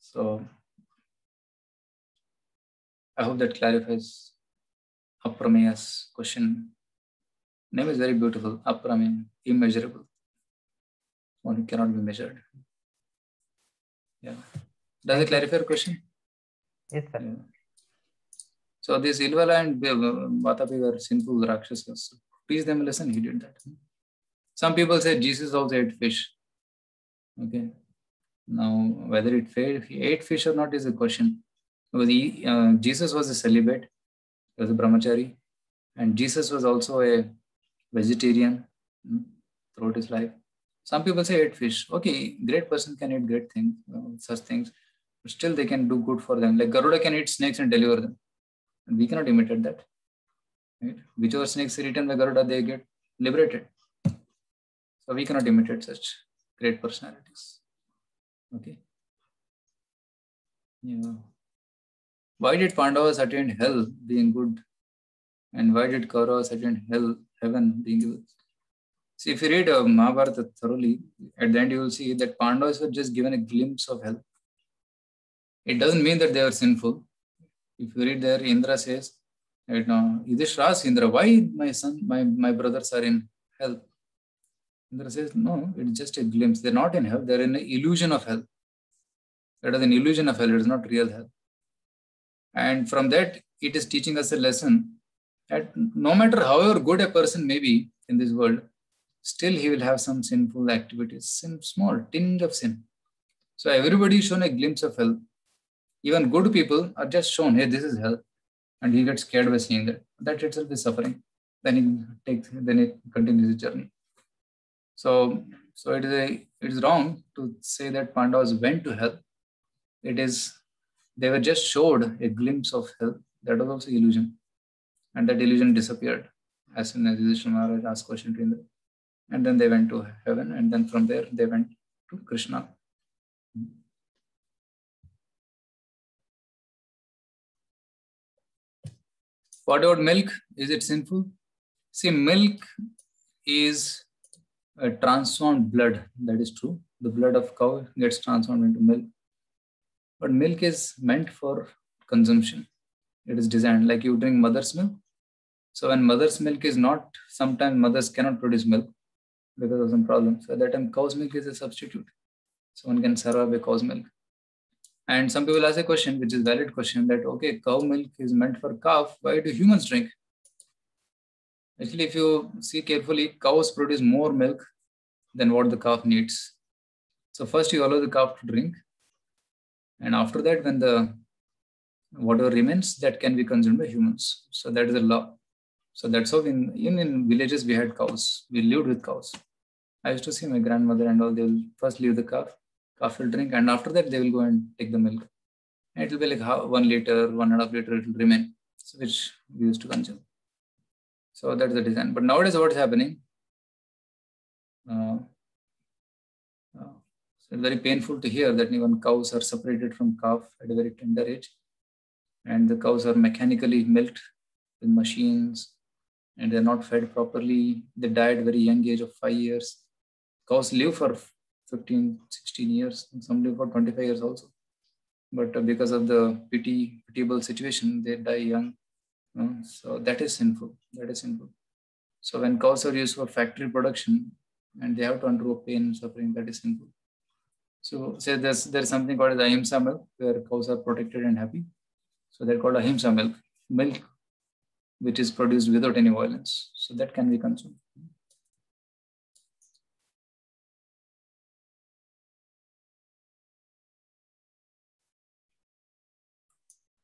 So I hope that clarifies Aprameya's question. Name is very beautiful. Aprameya, immeasurable. One cannot be measured. Yeah. Does it clarify your question? Yes, sir. Yeah. So this Ilvala and Vatapi were sinful Rakshasas. Teach them a lesson, he did that. Some people say Jesus also ate fish. Okay. Now, whether it failed, if he ate fish or not is a question. Because he, uh, Jesus was a celibate, he was a brahmachari, and Jesus was also a vegetarian hmm, throughout his life. Some people say eat fish. Okay, great person can eat great things, such things, but still they can do good for them. Like Garuda can eat snakes and deliver them. And we cannot imitate that. Right? Whichever snakes are eaten by Garuda, they get liberated. So we cannot imitate such great personalities. Okay. Yeah. Why did Pandavas attain hell being good? And why did Kauravas attain hell, heaven being evil? See, if you read uh, Mahabharata thoroughly, at the end you will see that Pandavas were just given a glimpse of hell. It doesn't mean that they were sinful. If you read there, Indra says, right now, asks Indra, why my son, my, my brothers are in hell? Indra says, no, it's just a glimpse. They're not in hell, they're in an illusion of hell. That is an illusion of hell, it is not real hell. And from that, it is teaching us a lesson that no matter however good a person may be in this world, still he will have some sinful activities, some small tinge of sin. So everybody is shown a glimpse of hell. Even good people are just shown, hey, this is hell. And he gets scared by seeing that. That itself is suffering. Then he takes, then he continues his journey. So, so it is a, it is wrong to say that Pandavas went to hell. It is they were just showed a glimpse of hell. That was also illusion. And that illusion disappeared as soon as Yudhishthira Maharaj asked question to Indra. And then they went to heaven, and then from there they went to Krishna. What about milk? Is it sinful? See, milk is a transformed blood. That is true. The blood of cow gets transformed into milk. But milk is meant for consumption. It is designed like you drink mother's milk. So when mother's milk is not, sometimes mothers cannot produce milk because of some problem. So at that time, cow's milk is a substitute. So one can serve a cow's milk. And some people ask a question, which is valid question, that okay, cow milk is meant for calf. Why do humans drink? Actually, if you see carefully, cows produce more milk than what the calf needs. So first you allow the calf to drink. And after that, when the whatever remains, that can be consumed by humans. So that is the law. So that's how in, in, in villages we had cows. We lived with cows. I used to see my grandmother and all, they will first leave the calf, calf will drink, and after that they will go and take the milk. And it will be like how, one liter, one and a half liter, it will remain, so which we used to consume. So that's the design. But nowadays, what is happening? Uh, uh, so it's very painful to hear that even cows are separated from calf at a very tender age, and the cows are mechanically milked with machines and they're not fed properly. They die very young age of five years. Cows live for 15, 16 years, some live for 25 years also. But uh, because of the pity, pitiable situation, they die young. Uh, so that is sinful. That is sinful. So when cows are used for factory production and they have to undergo pain and suffering, that is sinful. So say there's there's something called as ahimsa milk where cows are protected and happy. So they're called ahimsa milk. Milk which is produced without any violence. So that can be consumed.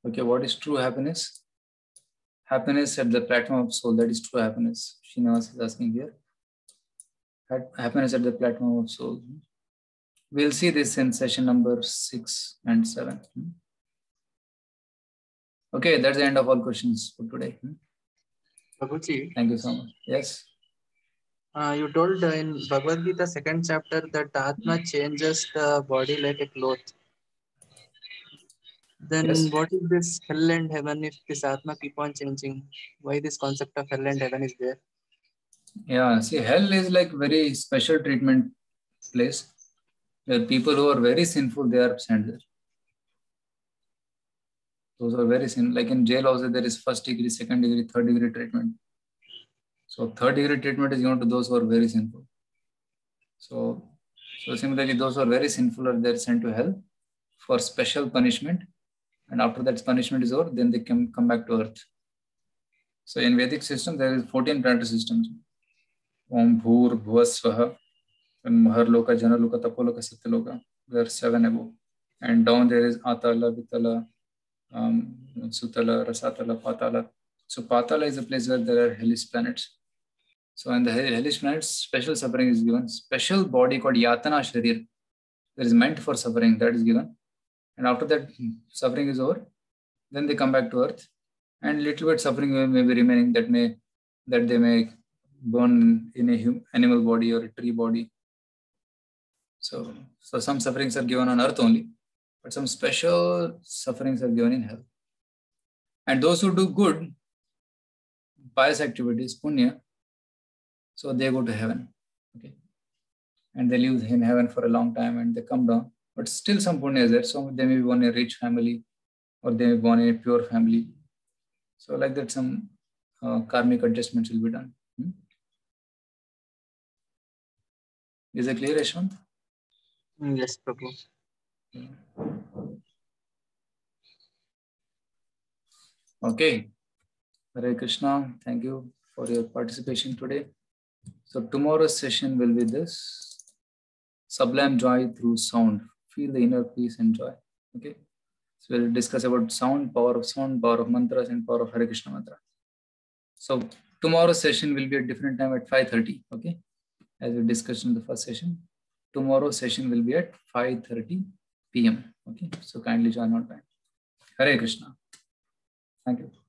Okay, what is true happiness? Happiness at the platform of soul, that is true happiness. Srinivas is asking here. Happiness at the platform of soul. We'll see this in session number six and seven. Hmm? Okay, that's the end of all questions for today. Hmm? Thank you so much. Yes. uh, you told uh, in Bhagavad Gita second chapter that Atma changes the body like a cloth. Then Yes. what is this hell and heaven if this Atma keep on changing? Why this concept of hell and heaven is there? Yeah, see, hell is like very special treatment place where people who are very sinful, they are sent there. Those are very sin. Like in jail also, there is first degree, second degree, third degree treatment. So third degree treatment is given to those who are very sinful. So, so similarly, those who are very sinful are they're sent to hell for special punishment. And after that punishment is over, then they can come back to earth. So in Vedic system, there is 14 planetary systems. Om Bhur Bhuva Swaha. Maharloka, Janaloka, Tapoloka, Satyaloka. There are seven above. And down there is Atala, Vitala, um, Sutala, Rasatala, Patala. So Patala is a place where there are hellish planets. So in the hellish planets, special suffering is given. Special body called Yatana Sharir. That is meant for suffering. That is given. And after that, suffering is over. Then they come back to earth. And little bit suffering may be remaining that may that they may born in a human, animal body or a tree body. So, so some sufferings are given on earth only, but some special sufferings are given in hell. And those who do good, pious activities, punya, so they go to heaven. Okay. And they live in heaven for a long time and they come down. But still some punya is there. So they may be born in a rich family or they may be born in a pure family. So like that, some uh, karmic adjustments will be done. Hmm? Is it clear, Ashwant? Yes, Prabhu. Okay. Hare Krishna. Thank you for your participation today. So tomorrow's session will be this sublime joy through sound. Feel the inner peace and joy. Okay. So we'll discuss about sound, power of sound, power of mantras, and power of Hare Krishna mantra. So tomorrow's session will be at different time at 5.30. Okay. As we discussed in the first session. Tomorrow's session will be at 5.30 p.m. Okay. So kindly join on time. Hare Krishna. Thank you.